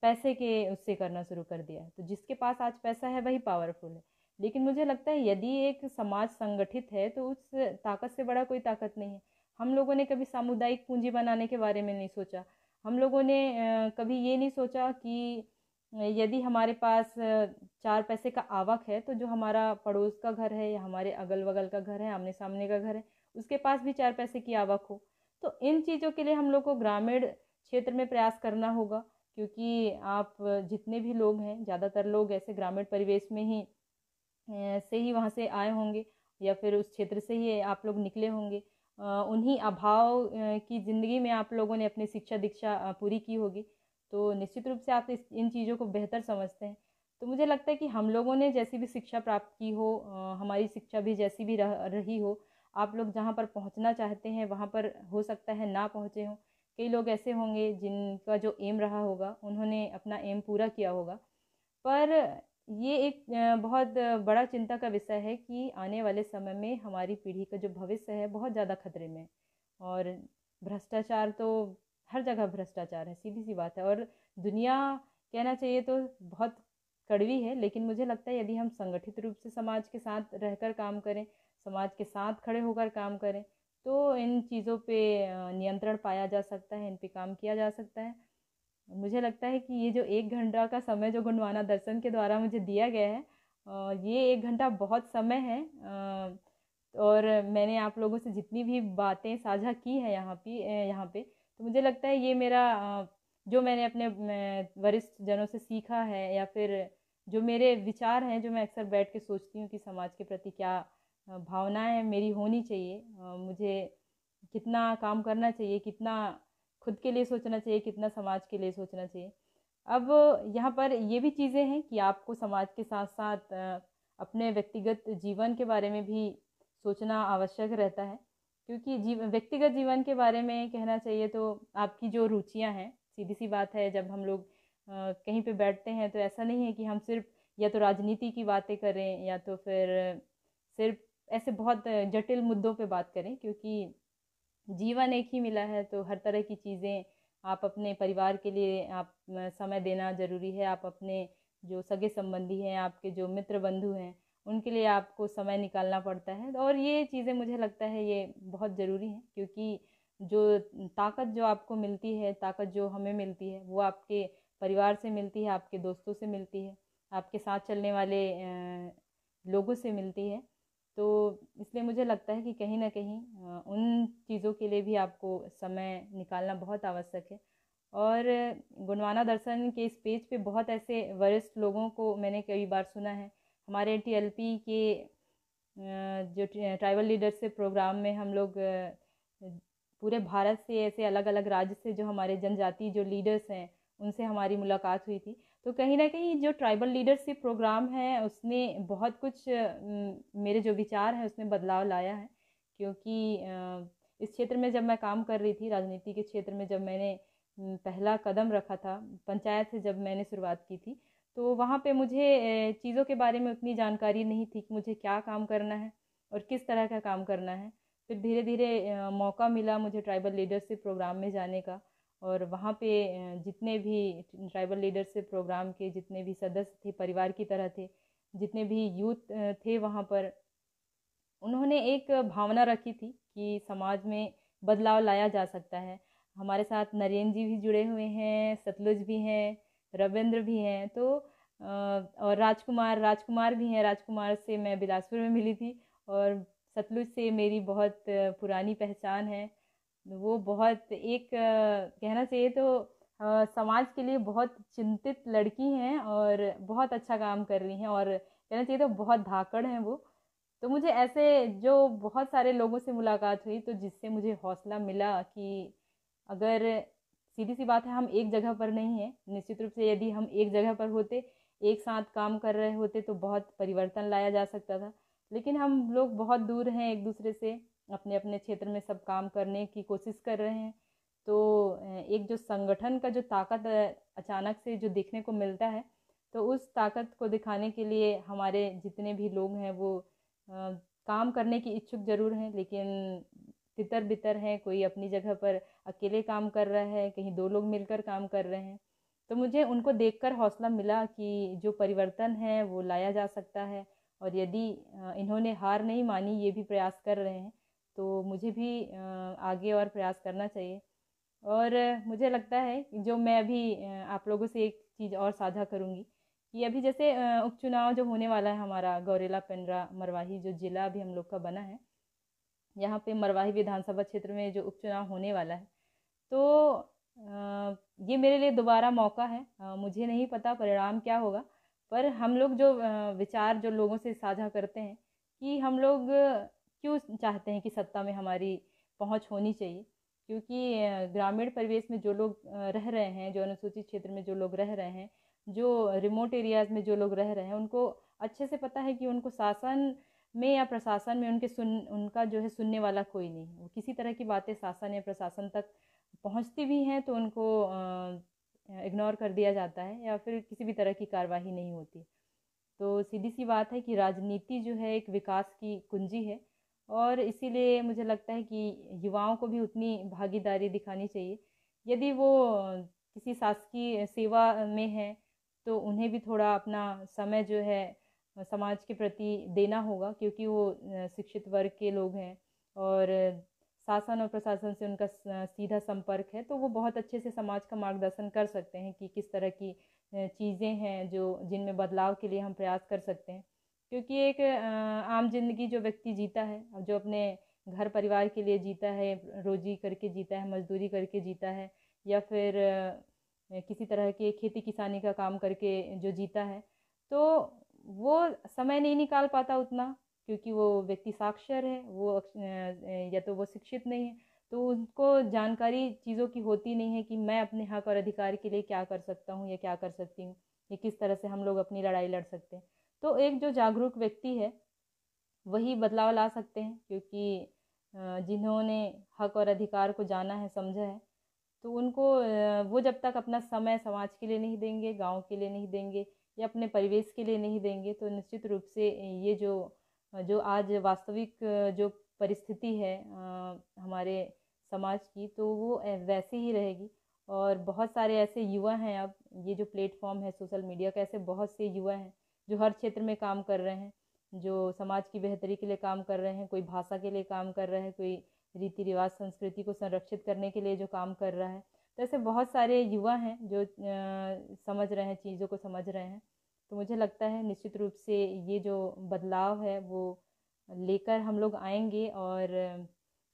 पैसे के उससे करना शुरू कर दिया है। तो जिसके पास आज पैसा है, वही पावरफुल है। लेकिन मुझे लगता है यदि एक समाज संगठित है तो उस ताकत से बड़ा कोई ताकत नहीं है। हम लोगों ने कभी सामुदायिक पूंजी बनाने के बारे में नहीं सोचा। हम लोगों ने कभी ये नहीं सोचा कि यदि हमारे पास चार पैसे का आवक है तो जो हमारा पड़ोस का घर है या हमारे अगल बगल का घर है आमने सामने का घर है, उसके पास भी चार पैसे की आवक हो तो इन चीज़ों के लिए हम लोग को ग्रामीण क्षेत्र में प्रयास करना होगा, क्योंकि आप जितने भी लोग हैं, ज़्यादातर लोग ऐसे ग्रामीण परिवेश में ही से ही वहाँ से आए होंगे या फिर उस क्षेत्र से ही आप लोग निकले होंगे उन्हीं अभाव की ज़िंदगी में आप लोगों ने अपनी शिक्षा दीक्षा पूरी की होगी। तो निश्चित रूप से आप इस, इन चीज़ों को बेहतर समझते हैं। तो मुझे लगता है कि हम लोगों ने जैसी भी शिक्षा प्राप्त की हो हमारी शिक्षा भी जैसी भी रह, रही हो, आप लोग जहाँ पर पहुँचना चाहते हैं, वहाँ पर हो सकता है ना पहुँचे हों। कई लोग ऐसे होंगे जिनका जो एम रहा होगा, उन्होंने अपना एम पूरा किया होगा। पर ये एक बहुत बड़ा चिंता का विषय है कि आने वाले समय में हमारी पीढ़ी का जो भविष्य है, बहुत ज़्यादा खतरे में और भ्रष्टाचार तो हर जगह भ्रष्टाचार है, सीधी सी बात है। और दुनिया कहना चाहिए तो बहुत कड़वी है, लेकिन मुझे लगता है यदि हम संगठित रूप से समाज के साथ रहकर काम करें, समाज के साथ खड़े होकर काम करें तो इन चीज़ों पे नियंत्रण पाया जा सकता है, इन पे काम किया जा सकता है। मुझे लगता है कि ये जो एक घंटा का समय जो गुंडवाना दर्शन के द्वारा मुझे दिया गया है ये एक घंटा बहुत समय है और मैंने आप लोगों से जितनी भी बातें साझा की है यहाँ पे यहाँ पे तो मुझे लगता है ये मेरा जो मैंने अपने वरिष्ठ जनों से सीखा है या फिर जो मेरे विचार हैं, जो मैं अक्सर बैठ के सोचती हूँ कि समाज के प्रति क्या भावनाएँ मेरी होनी चाहिए। मुझे कितना काम करना चाहिए, कितना खुद के लिए सोचना चाहिए, कितना समाज के लिए सोचना चाहिए। अब यहाँ पर ये भी चीज़ें हैं कि आपको समाज के साथ साथ अपने व्यक्तिगत जीवन के बारे में भी सोचना आवश्यक रहता है। क्योंकि जीव, व्यक्तिगत जीवन के बारे में कहना चाहिए तो आपकी जो रुचियाँ हैं सीधी सी बात है, जब हम लोग कहीं पे बैठते हैं तो ऐसा नहीं है कि हम सिर्फ़ या तो राजनीति की बातें करें या तो फिर सिर्फ़ ऐसे बहुत जटिल मुद्दों पे बात करें, क्योंकि जीवन एक ही मिला है तो हर तरह की चीज़ें आप अपने परिवार के लिए, आप समय देना ज़रूरी है, आप अपने जो सगे संबंधी हैं, आपके जो मित्र बंधु हैं उनके लिए आपको समय निकालना पड़ता है। और ये चीज़ें मुझे लगता है ये बहुत ज़रूरी हैं, क्योंकि जो ताकत जो आपको मिलती है, ताकत जो हमें मिलती है, वो आपके परिवार से मिलती है, आपके दोस्तों से मिलती है, आपके साथ चलने वाले लोगों से मिलती है। तो इसलिए मुझे लगता है कि कहीं ना कहीं उन चीज़ों के लिए भी आपको समय निकालना बहुत आवश्यक है। और गुणवाना दर्शन के इस पेज पे बहुत ऐसे वरिष्ठ लोगों को मैंने कई बार सुना है हमारे टीएलपी के जो ट्राइबल लीडरशिप प्रोग्राम में हम लोग पूरे भारत से ऐसे अलग अलग राज्य से जो हमारे जनजाति जो लीडर्स हैं, उनसे हमारी मुलाकात हुई थी। तो कहीं ना कहीं जो ट्राइबल लीडरशिप प्रोग्राम है, उसने बहुत कुछ मेरे जो विचार हैं, उसमें बदलाव लाया है। क्योंकि इस क्षेत्र में जब मैं काम कर रही थी, राजनीति के क्षेत्र में जब मैंने पहला कदम रखा था, पंचायत से जब मैंने शुरुआत की थी तो वहाँ पे मुझे चीज़ों के बारे में उतनी जानकारी नहीं थी कि मुझे क्या काम करना है और किस तरह का काम करना है। फिर धीरे धीरे मौका मिला मुझे ट्राइबल लीडरशिप प्रोग्राम में जाने का और वहाँ पे जितने भी ट्राइबल लीडरशिप प्रोग्राम के जितने भी सदस्य थे, परिवार की तरह थे, जितने भी यूथ थे वहाँ पर, उन्होंने एक भावना रखी थी कि समाज में बदलाव लाया जा सकता है। हमारे साथ नरेंद्र जी भी जुड़े हुए हैं, सतलुज भी हैं रविंद्र भी हैं तो और राजकुमार राजकुमार भी हैं। राजकुमार से मैं बिलासपुर में मिली थी और सतलुज से मेरी बहुत पुरानी पहचान है। वो बहुत एक कहना चाहिए तो समाज के लिए बहुत चिंतित लड़की हैं और बहुत अच्छा काम कर रही हैं और कहना चाहिए तो बहुत धाकड़ हैं वो। तो मुझे ऐसे जो बहुत सारे लोगों से मुलाकात हुई तो जिससे मुझे हौसला मिला कि अगर सीधी सी बात है हम एक जगह पर नहीं हैं। निश्चित रूप से यदि हम एक जगह पर होते एक साथ काम कर रहे होते तो बहुत परिवर्तन लाया जा सकता था। लेकिन हम लोग बहुत दूर हैं एक दूसरे से अपने अपने क्षेत्र में सब काम करने की कोशिश कर रहे हैं। तो एक जो संगठन का जो ताकत अचानक से जो देखने को मिलता है तो उस ताकत को दिखाने के लिए हमारे जितने भी लोग हैं वो आ, काम करने की इच्छुक ज़रूर हैं लेकिन तितर बितर हैं, कोई अपनी जगह पर अकेले काम कर रहा है, कहीं दो लोग मिलकर काम कर रहे हैं। तो मुझे उनको देखकर हौसला मिला कि जो परिवर्तन है, वो लाया जा सकता है और यदि इन्होंने हार नहीं मानी, ये भी प्रयास कर रहे हैं तो मुझे भी आगे और प्रयास करना चाहिए। और मुझे लगता है जो मैं अभी आप लोगों से एक चीज़ और साझा करूँगी कि अभी जैसे उपचुनाव जो होने वाला है हमारा, गौरेला पेंड्रा मरवाही जो ज़िला अभी हम लोग का बना है यहाँ पे मरवाही विधानसभा क्षेत्र में जो उपचुनाव होने वाला है। तो ये मेरे लिए दोबारा मौका है। मुझे नहीं पता परिणाम क्या होगा, पर हम लोग जो विचार जो लोगों से साझा करते हैं कि हम लोग क्यों चाहते हैं कि सत्ता में हमारी पहुँच होनी चाहिए, क्योंकि ग्रामीण परिवेश में जो लोग रह रहे हैं, जो अनुसूचित क्षेत्र में जो लोग रह रहे हैं, जो रिमोट एरियाज़ में जो लोग रह रहे हैं, उनको अच्छे से पता है कि उनको शासन में या प्रशासन में उनके सुन, उनका जो है सुनने वाला कोई नहीं वो किसी तरह की बातें शासन या प्रशासन तक पहुँचती भी हैं तो उनको इग्नोर कर दिया जाता है या फिर किसी भी तरह की कार्रवाई नहीं होती। तो सीधी सी बात है कि राजनीति जो है एक विकास की कुंजी है और इसीलिए मुझे लगता है कि युवाओं को भी उतनी भागीदारी दिखानी चाहिए। यदि वो किसी शासकीय सेवा में है तो उन्हें भी थोड़ा अपना समय जो है समाज के प्रति देना होगा क्योंकि वो शिक्षित वर्ग के लोग हैं और शासन और प्रशासन से उनका सीधा संपर्क है तो वो बहुत अच्छे से समाज का मार्गदर्शन कर सकते हैं कि किस तरह की चीज़ें हैं जो, जिनमें बदलाव के लिए हम प्रयास कर सकते हैं। क्योंकि एक आम ज़िंदगी जो व्यक्ति जीता है, जो अपने घर परिवार के लिए जीता है, रोजी करके जीता है, मजदूरी करके जीता है, या फिर किसी तरह के खेती किसानी का काम करके जो जीता है तो वो समय नहीं निकाल पाता उतना, क्योंकि वो व्यक्ति साक्षर है, वो या तो वो शिक्षित नहीं है तो उनको जानकारी चीज़ों की होती नहीं है कि मैं अपने हक और अधिकार के लिए क्या कर सकता हूँ या क्या कर सकती हूँ, या किस तरह से हम लोग अपनी लड़ाई लड़ सकते हैं। तो एक जो जागरूक व्यक्ति है, वही बदलाव ला सकते हैं, क्योंकि जिन्होंने हक और अधिकार को जाना है, समझा है तो उनको वो जब तक अपना समय समाज के लिए नहीं देंगे, गाँव के लिए नहीं देंगे या अपने परिवेश के लिए नहीं देंगे तो निश्चित रूप से ये जो जो आज वास्तविक, जो परिस्थिति है हमारे समाज की तो वो वैसे ही रहेगी। और बहुत सारे ऐसे युवा हैं अब, ये जो प्लेटफॉर्म है सोशल मीडिया का, ऐसे बहुत से युवा हैं जो हर क्षेत्र में काम कर रहे हैं, जो समाज की बेहतरी के लिए काम कर रहे हैं, कोई भाषा के लिए काम कर रहा है, कोई रीति रिवाज संस्कृति को संरक्षित करने के लिए जो काम कर रहा है। तो ऐसे बहुत सारे युवा हैं जो समझ रहे हैं, चीज़ों को समझ रहे हैं। तो मुझे लगता है निश्चित रूप से ये जो बदलाव है वो लेकर हम लोग आएँगे और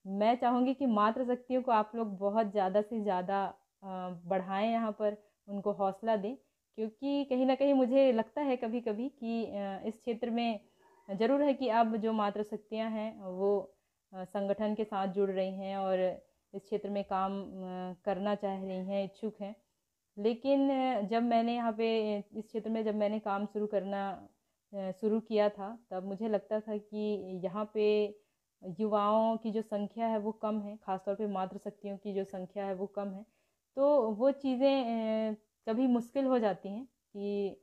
मैं चाहूँगी कि मातृ शक्तियों को आप लोग बहुत ज़्यादा से ज़्यादा बढ़ाएँ यहाँ पर, उनको हौसला दें। क्योंकि कहीं ना कहीं मुझे लगता है कभी कभी कि इस क्षेत्र में ज़रूर है कि अब जो मातृ शक्तियाँ हैं वो संगठन के साथ जुड़ रही हैं और इस क्षेत्र में काम करना चाह रही हैं, इच्छुक हैं। लेकिन जब मैंने यहाँ पे इस क्षेत्र में जब मैंने काम शुरू करना शुरू किया था, तब मुझे लगता था कि यहाँ पे युवाओं की जो संख्या है वो कम है, ख़ासतौर पे मातृशक्तियों की जो संख्या है वो कम है। तो वो चीज़ें कभी मुश्किल हो जाती हैं कि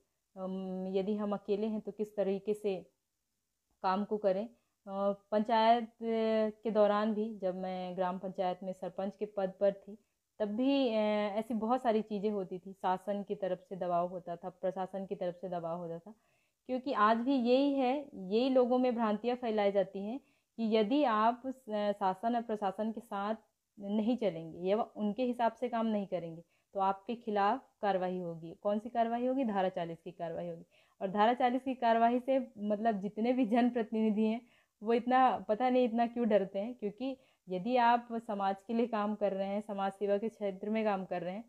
यदि हम अकेले हैं तो किस तरीके से काम को करें। पंचायत के दौरान भी जब मैं ग्राम पंचायत में सरपंच के पद पर थी, तब भी ऐसी बहुत सारी चीज़ें होती थी। शासन की तरफ़ से दबाव होता था, प्रशासन की तरफ़ से दबाव होता था, क्योंकि आज भी यही है, यही लोगों में भ्रांतियाँ फैलाई जाती हैं कि यदि आप शासन और प्रशासन के साथ नहीं चलेंगे या उनके हिसाब से काम नहीं करेंगे तो आपके खिलाफ कार्रवाई होगी। कौन सी कार्रवाई होगी? धारा चालीस की कार्रवाई होगी। और धारा चालीस की कार्रवाई से मतलब जितने भी जनप्रतिनिधि हैं वो इतना, पता नहीं इतना क्यों डरते हैं? क्योंकि यदि आप समाज के लिए काम कर रहे हैं, समाज सेवा के क्षेत्र में काम कर रहे हैं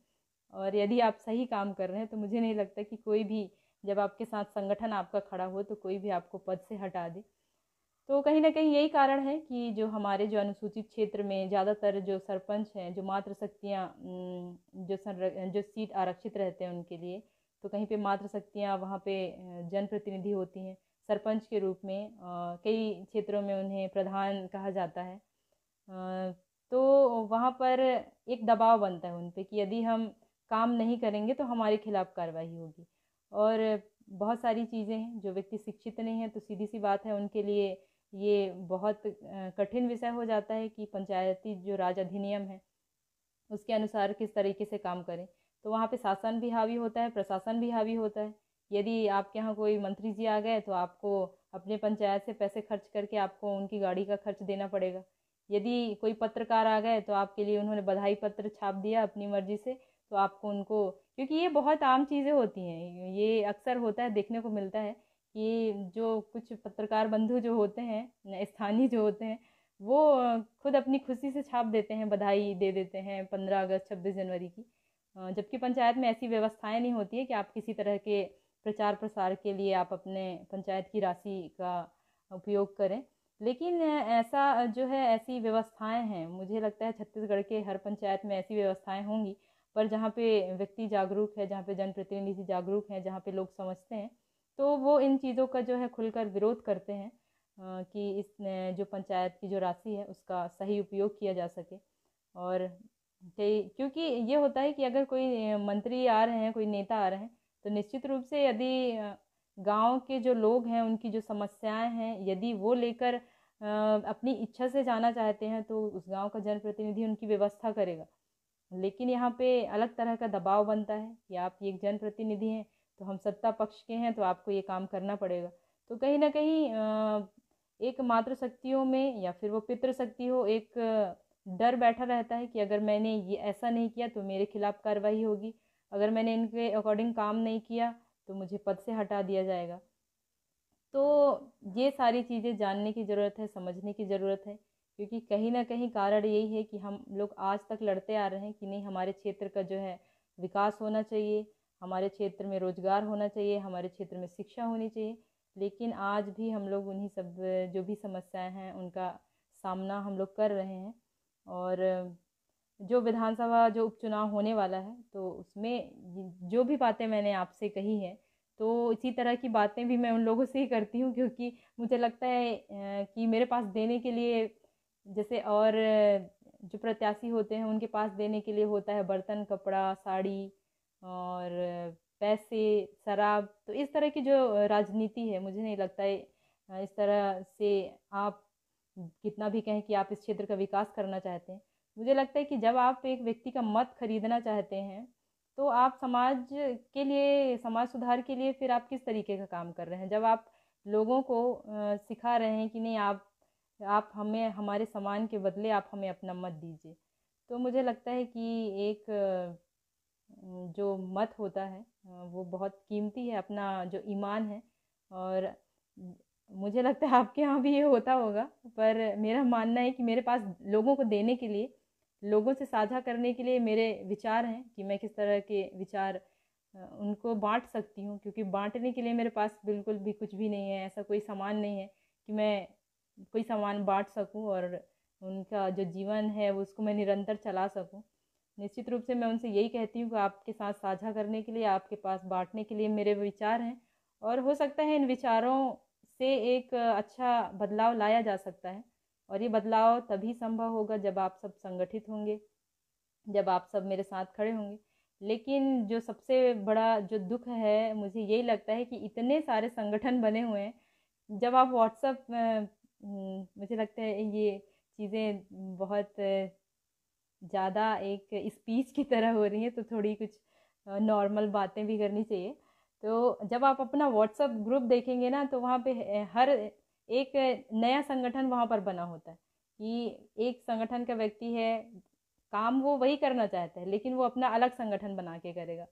और यदि आप सही काम कर रहे हैं तो मुझे नहीं लगता कि कोई भी, जब आपके साथ संगठन आपका खड़ा हो तो कोई भी आपको पद से हटा दे। तो कहीं ना कहीं यही कारण है कि जो हमारे जो अनुसूचित क्षेत्र में ज़्यादातर जो सरपंच हैं, जो मात्र शक्तियाँ जो सर, जो सीट आरक्षित रहते हैं उनके लिए तो कहीं पे मात्र शक्तियाँ वहाँ पे जनप्रतिनिधि होती हैं। सरपंच के रूप में कई क्षेत्रों में उन्हें प्रधान कहा जाता है। तो वहाँ पर एक दबाव बनता है उन पर कि यदि हम काम नहीं करेंगे तो हमारे खिलाफ़ कार्रवाई होगी। और बहुत सारी चीज़ें हैं, जो व्यक्ति शिक्षित नहीं है तो सीधी सी बात है, उनके लिए ये बहुत कठिन विषय हो जाता है कि पंचायती जो राज अधिनियम है, उसके अनुसार किस तरीके से काम करें। तो वहाँ पे शासन भी हावी होता है, प्रशासन भी हावी होता है। यदि आपके यहाँ कोई मंत्री जी आ गए तो आपको अपने पंचायत से पैसे खर्च करके आपको उनकी गाड़ी का खर्च देना पड़ेगा। यदि कोई पत्रकार आ गए तो आपके लिए उन्होंने बधाई पत्र छाप दिया अपनी मर्ज़ी से तो आपको उनको, क्योंकि ये बहुत आम चीज़ें होती हैं। ये अक्सर होता है, देखने को मिलता है कि जो कुछ पत्रकार बंधु जो होते हैं, स्थानीय जो होते हैं, वो खुद अपनी खुशी से छाप देते हैं, बधाई दे देते हैं पंद्रह अगस्त, छब्बीस जनवरी की। जबकि पंचायत में ऐसी व्यवस्थाएँ नहीं होती है कि आप किसी तरह के प्रचार प्रसार के लिए आप अपने पंचायत की राशि का उपयोग करें। लेकिन ऐसा जो है, ऐसी व्यवस्थाएँ हैं। मुझे लगता है छत्तीसगढ़ के हर पंचायत में ऐसी व्यवस्थाएँ होंगी, पर जहाँ पे व्यक्ति जागरूक है, जहाँ पे जनप्रतिनिधि जागरूक हैं, जहाँ पे लोग समझते हैं तो वो इन चीज़ों का जो है खुलकर विरोध करते हैं कि इस जो पंचायत की जो राशि है, उसका सही उपयोग किया जा सके। और क्योंकि ये होता है कि अगर कोई मंत्री आ रहे हैं, कोई नेता आ रहे हैं तो निश्चित रूप से यदि गाँव के जो लोग हैं, उनकी जो समस्याएँ हैं, यदि वो लेकर अपनी इच्छा से जाना चाहते हैं तो उस गाँव का जनप्रतिनिधि उनकी व्यवस्था करेगा। लेकिन यहाँ पे अलग तरह का दबाव बनता है कि आप एक जनप्रतिनिधि हैं तो हम सत्ता पक्ष के हैं तो आपको ये काम करना पड़ेगा। तो कहीं ना कहीं एक मातृ शक्तियों में या फिर वो पितृ शक्ति हो, एक डर बैठा रहता है कि अगर मैंने ये ऐसा नहीं किया तो मेरे खिलाफ कार्रवाई होगी। अगर मैंने इनके अकॉर्डिंग काम नहीं किया तो मुझे पद से हटा दिया जाएगा। तो ये सारी चीज़ें जानने की ज़रूरत है, समझने की ज़रूरत है, क्योंकि कहीं ना कहीं कारण यही है कि हम लोग आज तक लड़ते आ रहे हैं कि नहीं, हमारे क्षेत्र का जो है विकास होना चाहिए, हमारे क्षेत्र में रोज़गार होना चाहिए, हमारे क्षेत्र में शिक्षा होनी चाहिए। लेकिन आज भी हम लोग उन्हीं सब, जो भी समस्याएँ हैं, उनका सामना हम लोग कर रहे हैं। और जो विधानसभा, जो उपचुनाव होने वाला है तो उसमें जो भी बातें मैंने आपसे कही हैं तो इसी तरह की बातें भी मैं उन लोगों से ही करती हूँ, क्योंकि मुझे लगता है कि मेरे पास देने के लिए जैसे और जो प्रत्याशी होते हैं, उनके पास देने के लिए होता है बर्तन, कपड़ा, साड़ी और पैसे, शराब तो इस तरह की जो राजनीति है, मुझे नहीं लगता है इस तरह से आप कितना भी कहें कि आप इस क्षेत्र का विकास करना चाहते हैं मुझे लगता है कि जब आप एक व्यक्ति का मत खरीदना चाहते हैं तो आप समाज के लिए, समाज सुधार के लिए फिर आप किस तरीके का काम कर रहे हैं? जब आप लोगों को सिखा रहे हैं कि नहीं, आप आप हमें, हमारे सामान के बदले आप हमें अपना मत दीजिए तो मुझे लगता है कि एक जो मत होता है, वो बहुत कीमती है, अपना जो ईमान है, और मुझे लगता है आपके यहाँ भी ये होता होगा, पर मेरा मानना है कि मेरे पास लोगों को देने के लिए लोगों से साझा करने के लिए मेरे विचार हैं कि मैं किस तरह के विचार उनको बांट सकती हूँ, क्योंकि बांटने के लिए मेरे पास बिल्कुल भी कुछ भी नहीं है, ऐसा कोई सामान नहीं है कि मैं कोई सामान बांट सकूँ और उनका जो जीवन है उसको मैं निरंतर चला सकूँ। निश्चित रूप से मैं उनसे यही कहती हूँ कि आपके साथ साझा करने के लिए, आपके पास बांटने के लिए मेरे विचार हैं और हो सकता है इन विचारों से एक अच्छा बदलाव लाया जा सकता है। और ये बदलाव तभी संभव होगा जब आप सब संगठित होंगे, जब आप सब मेरे साथ खड़े होंगे। लेकिन जो सबसे बड़ा जो दुख है, मुझे यही लगता है कि इतने सारे संगठन बने हुए हैं, जब आप व्हाट्सअप मुझे लगता है ये चीज़ें बहुत ज़्यादा एक स्पीच की तरह हो रही हैं तो थोड़ी कुछ नॉर्मल बातें भी करनी चाहिए। तो जब आप अपना व्हाट्सअप ग्रुप देखेंगे ना तो वहाँ पे हर एक नया संगठन वहाँ पर बना होता है कि एक संगठन का व्यक्ति है, काम वो वही करना चाहता है, लेकिन वो अपना अलग संगठन बना के करेगा।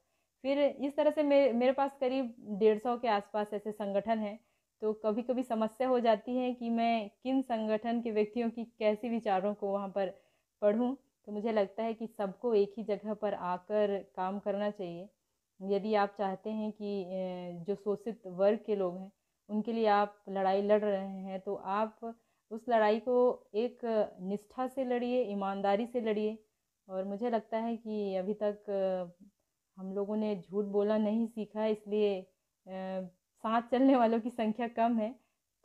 फिर इस तरह से मेरे मेरे पास करीब डेढ़ सौ के आसपास ऐसे संगठन हैं तो कभी कभी समस्या हो जाती है कि मैं किन संगठन के व्यक्तियों की कैसे विचारों को वहाँ पर पढ़ूँ तो मुझे लगता है कि सबको एक ही जगह पर आकर काम करना चाहिए। यदि आप चाहते हैं कि जो शोषित वर्ग के लोग हैं उनके लिए आप लड़ाई लड़ रहे हैं तो आप उस लड़ाई को एक निष्ठा से लड़िए ईमानदारी से लड़िए। और मुझे लगता है कि अभी तक हम लोगों ने झूठ बोला नहीं सीखा इसलिए साथ चलने वालों की संख्या कम है।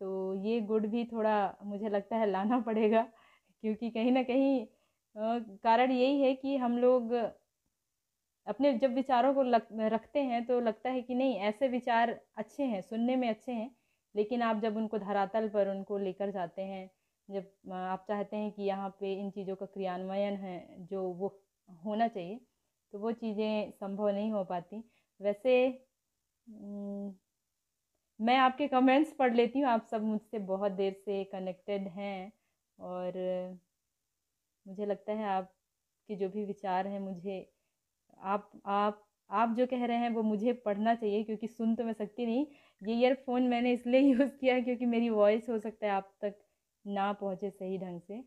तो ये गुड़ भी थोड़ा मुझे लगता है लाना पड़ेगा क्योंकि कहीं ना कहीं कारण यही है कि हम लोग अपने जब विचारों को लग, रखते हैं तो लगता है कि नहीं ऐसे विचार अच्छे हैं सुनने में अच्छे हैं। लेकिन आप जब उनको धरातल पर उनको लेकर जाते हैं, जब आप चाहते हैं कि यहाँ पे इन चीज़ों का क्रियान्वयन है, जो वो होना चाहिए तो वो चीज़ें संभव नहीं हो पाती। वैसे मैं आपके कमेंट्स पढ़ लेती हूँ, आप सब मुझसे बहुत देर से कनेक्टेड हैं और मुझे लगता है आपके जो भी विचार हैं, मुझे, आप आप आप जो कह रहे हैं वो मुझे पढ़ना चाहिए, क्योंकि सुन तो मैं सकती नहीं। ये ईयरफोन मैंने इसलिए यूज़ किया क्योंकि मेरी वॉइस हो सकता है आप तक ना पहुँचे सही ढंग से।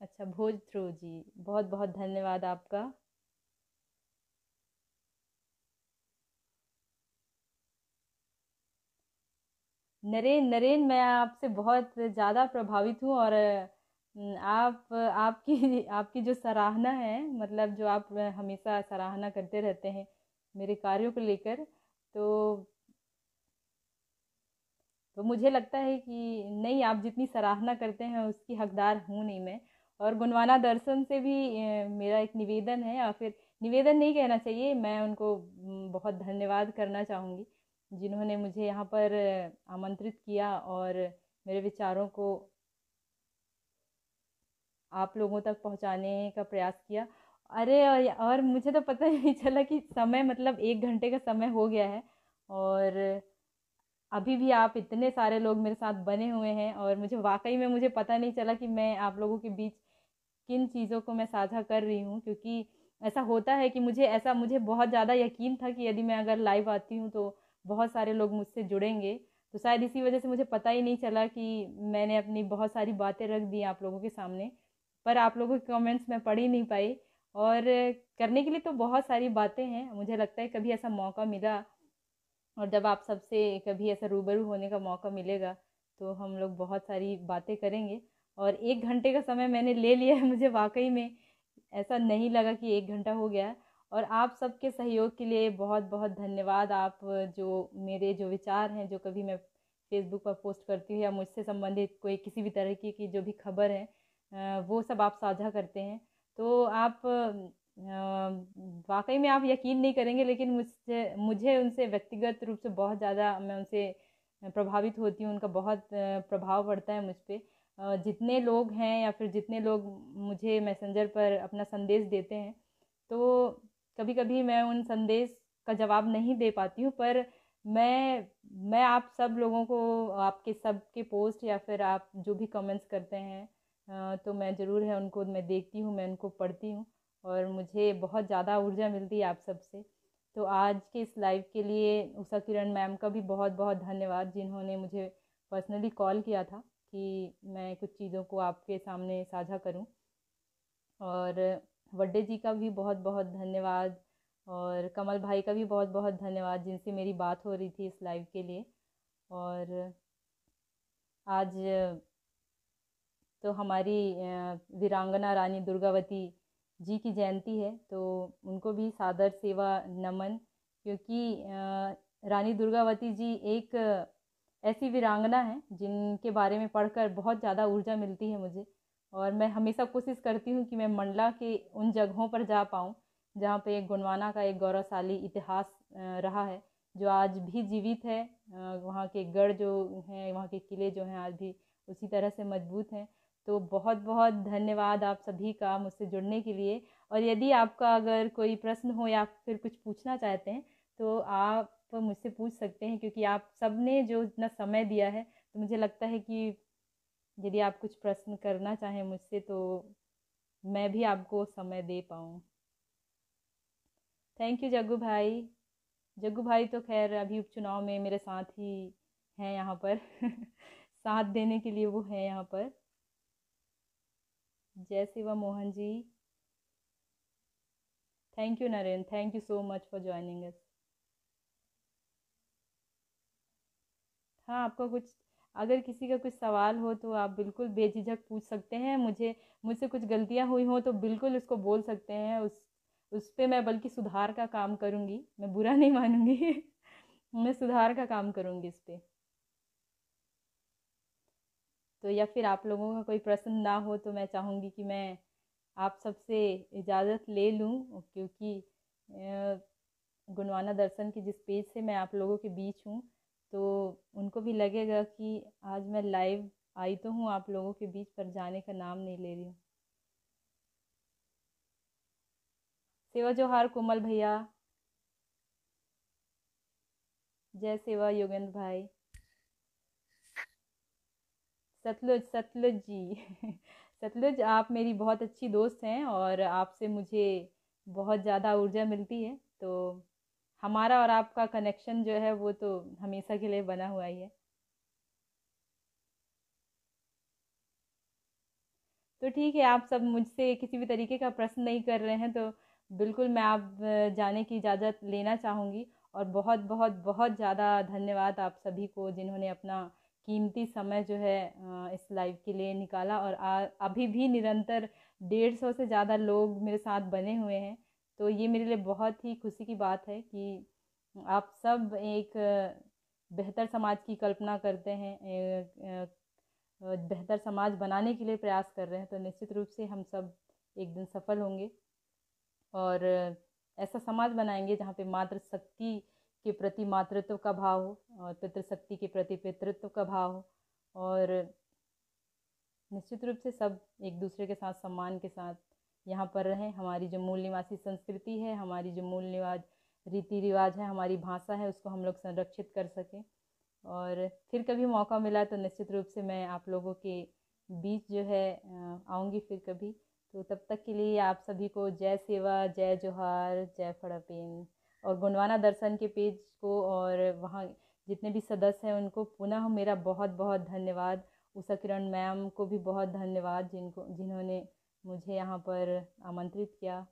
अच्छा भोज थ्रू, जी। बहुत बहुत धन्यवाद आपका। नरेन नरेन, मैं आपसे बहुत ज़्यादा प्रभावित हूँ और आप, आपकी आपकी जो सराहना है मतलब जो आप हमेशा सराहना करते रहते हैं मेरे कार्यों को लेकर तो तो मुझे लगता है कि नहीं, आप जितनी सराहना करते हैं, उसकी हकदार हूँ नहीं मैं। और गुणवाना दर्शन से भी मेरा एक निवेदन है, या फिर निवेदन नहीं कहना चाहिए, मैं उनको बहुत धन्यवाद करना चाहूँगी, जिन्होंने मुझे यहाँ पर आमंत्रित किया और मेरे विचारों को आप लोगों तक पहुँचाने का प्रयास किया। अरे, और मुझे तो पता ही नहीं चला कि समय मतलब एक घंटे का समय हो गया है और अभी भी आप इतने सारे लोग मेरे साथ बने हुए हैं और मुझे वाकई में मुझे पता नहीं चला कि मैं आप लोगों के बीच किन चीज़ों को मैं साझा कर रही हूँ, क्योंकि ऐसा होता है कि मुझे ऐसा मुझे बहुत ज़्यादा यकीन था कि यदि मैं अगर लाइव आती हूँ तो बहुत सारे लोग मुझसे जुड़ेंगे। तो शायद इसी वजह से मुझे पता ही नहीं चला कि मैंने अपनी बहुत सारी बातें रख दी आप लोगों के सामने। पर आप लोगों के कमेंट्स मैं पढ़ ही नहीं पाई। और करने के लिए तो बहुत सारी बातें हैं। मुझे लगता है कभी ऐसा मौका मिला और जब आप सबसे कभी ऐसा रूबरू होने का मौका मिलेगा तो हम लोग बहुत सारी बातें करेंगे। और एक घंटे का समय मैंने ले लिया है मुझे वाकई में ऐसा नहीं लगा कि एक घंटा हो गया। और आप सबके सहयोग के लिए बहुत बहुत धन्यवाद। आप जो मेरे जो विचार हैं जो कभी मैं फेसबुक पर पोस्ट करती हूँ या मुझसे संबंधित कोई किसी भी तरह की, की जो भी खबर है वो सब आप साझा करते हैं। तो आप वाकई में आप यकीन नहीं करेंगे, लेकिन मुझसे, मुझे उनसे व्यक्तिगत रूप से बहुत ज़्यादा मैं उनसे प्रभावित होती हूँ, उनका बहुत प्रभाव पड़ता है मुझ पर जितने लोग हैं या फिर जितने लोग मुझे मैसेंजर पर अपना संदेश देते हैं तो कभी कभी मैं उन संदेश का जवाब नहीं दे पाती हूँ, पर मैं मैं आप सब लोगों को, आपके सब के पोस्ट या फिर आप जो भी कमेंट्स करते हैं तो मैं ज़रूर है उनको, मैं देखती हूँ, मैं उनको पढ़ती हूँ और मुझे बहुत ज़्यादा ऊर्जा मिलती है आप सबसे। तो आज के इस लाइव के लिए उषा किरण मैम का भी बहुत बहुत धन्यवाद जिन्होंने मुझे पर्सनली कॉल किया था कि मैं कुछ चीज़ों को आपके सामने साझा करूँ। और वड्डे जी का भी बहुत बहुत धन्यवाद और कमल भाई का भी बहुत बहुत धन्यवाद जिनसे मेरी बात हो रही थी इस लाइव के लिए। और आज तो हमारी वीरांगना रानी दुर्गावती जी की जयंती है तो उनको भी सादर सेवा नमन, क्योंकि रानी दुर्गावती जी एक ऐसी वीरांगना है, जिनके बारे में पढ़कर बहुत ज़्यादा ऊर्जा मिलती है मुझे। और मैं हमेशा कोशिश करती हूँ कि मैं मंडला के उन जगहों पर जा पाऊँ, जहाँ पे गुणवाना का एक गौरवशाली इतिहास रहा है, जो आज भी जीवित है। वहाँ के गढ़ जो हैं, वहाँ के किले जो हैं, आज भी उसी तरह से मज़बूत हैं। तो बहुत बहुत धन्यवाद आप सभी का मुझसे जुड़ने के लिए। और यदि आपका अगर कोई प्रश्न हो या फिर कुछ पूछना चाहते हैं तो आप मुझसे पूछ सकते हैं क्योंकि आप सबने जो इतना समय दिया है तो मुझे लगता है कि यदि आप कुछ प्रश्न करना चाहें मुझसे तो मैं भी आपको समय दे पाऊँ। थैंक यू जग्गू भाई। जग्गू भाई तो खैर अभी उपचुनाव में मेरे साथ ही हैं यहाँ पर। साथ देने के लिए वो हैं यहाँ पर। Jai Shiva Mohan ji. Thank you Narendra thank you so much for joining us हाँ आपको कुछ, अगर किसी का कुछ सवाल हो तो आप बिल्कुल बेझिझक पूछ सकते हैं। मुझे, मुझसे कुछ गलतियाँ हुई हों तो बिल्कुल उसको बोल सकते हैं। उस उस पर मैं बल्कि सुधार का काम करूँगी। मैं बुरा नहीं मानूँगी। मैं सुधार का काम करूँगी इस पर तो या फिर आप लोगों का कोई प्रश्न ना हो तो मैं चाहूँगी कि मैं आप सबसे इजाज़त ले लूँ, क्योंकि गुणवाना दर्शन की जिस पेज से मैं आप लोगों के बीच हूँ तो उनको भी लगेगा कि आज मैं लाइव आई तो हूँ, आप लोगों के बीच पर जाने का नाम नहीं ले रही हूँ। सेवा जोहार कोमल भैया। जय सेवा योगेंद्र भाई। सतलुज सतलुज जी। सतलुज, आप मेरी बहुत अच्छी दोस्त हैं और आपसे मुझे बहुत ज़्यादा ऊर्जा मिलती है। तो हमारा और आपका कनेक्शन जो है, वो तो हमेशा के लिए बना हुआ ही है। तो ठीक है, आप सब मुझसे किसी भी तरीके का प्रश्न नहीं कर रहे हैं तो बिल्कुल मैं आप जाने की इजाज़त लेना चाहूँगी। और बहुत बहुत बहुत ज़्यादा धन्यवाद आप सभी को जिन्होंने अपना कीमती समय जो है इस लाइव के लिए निकाला और आ, अभी भी निरंतर डेढ़ सौ से ज़्यादा लोग मेरे साथ बने हुए हैं। तो ये मेरे लिए बहुत ही खुशी की बात है कि आप सब एक बेहतर समाज की कल्पना करते हैं बेहतर समाज बनाने के लिए प्रयास कर रहे हैं। तो निश्चित रूप से हम सब एक दिन सफल होंगे और ऐसा समाज बनाएँगे जहाँ पे मातृ शक्ति के प्रति मातृत्व का भाव हो और पितृशक्ति के प्रति पितृत्व का भाव हो और निश्चित रूप से सब एक दूसरे के साथ सम्मान के साथ यहाँ पर रहें। हमारी जो मूल निवासी संस्कृति है, हमारी जो मूल निवाज रीति रिवाज है, हमारी भाषा है, उसको हम लोग संरक्षित कर सकें। और फिर कभी मौका मिला तो निश्चित रूप से मैं आप लोगों के बीच जो है आऊँगी फिर कभी। तो तब तक के लिए आप सभी को जय सेवा, जय जोहार, जय फड़ापेन। और गुणवाना दर्शन के पेज को और वहाँ जितने भी सदस्य हैं उनको पुनः मेरा बहुत बहुत धन्यवाद। उषा किरण मैम को भी बहुत धन्यवाद जिनको, जिन्होंने मुझे यहाँ पर आमंत्रित किया।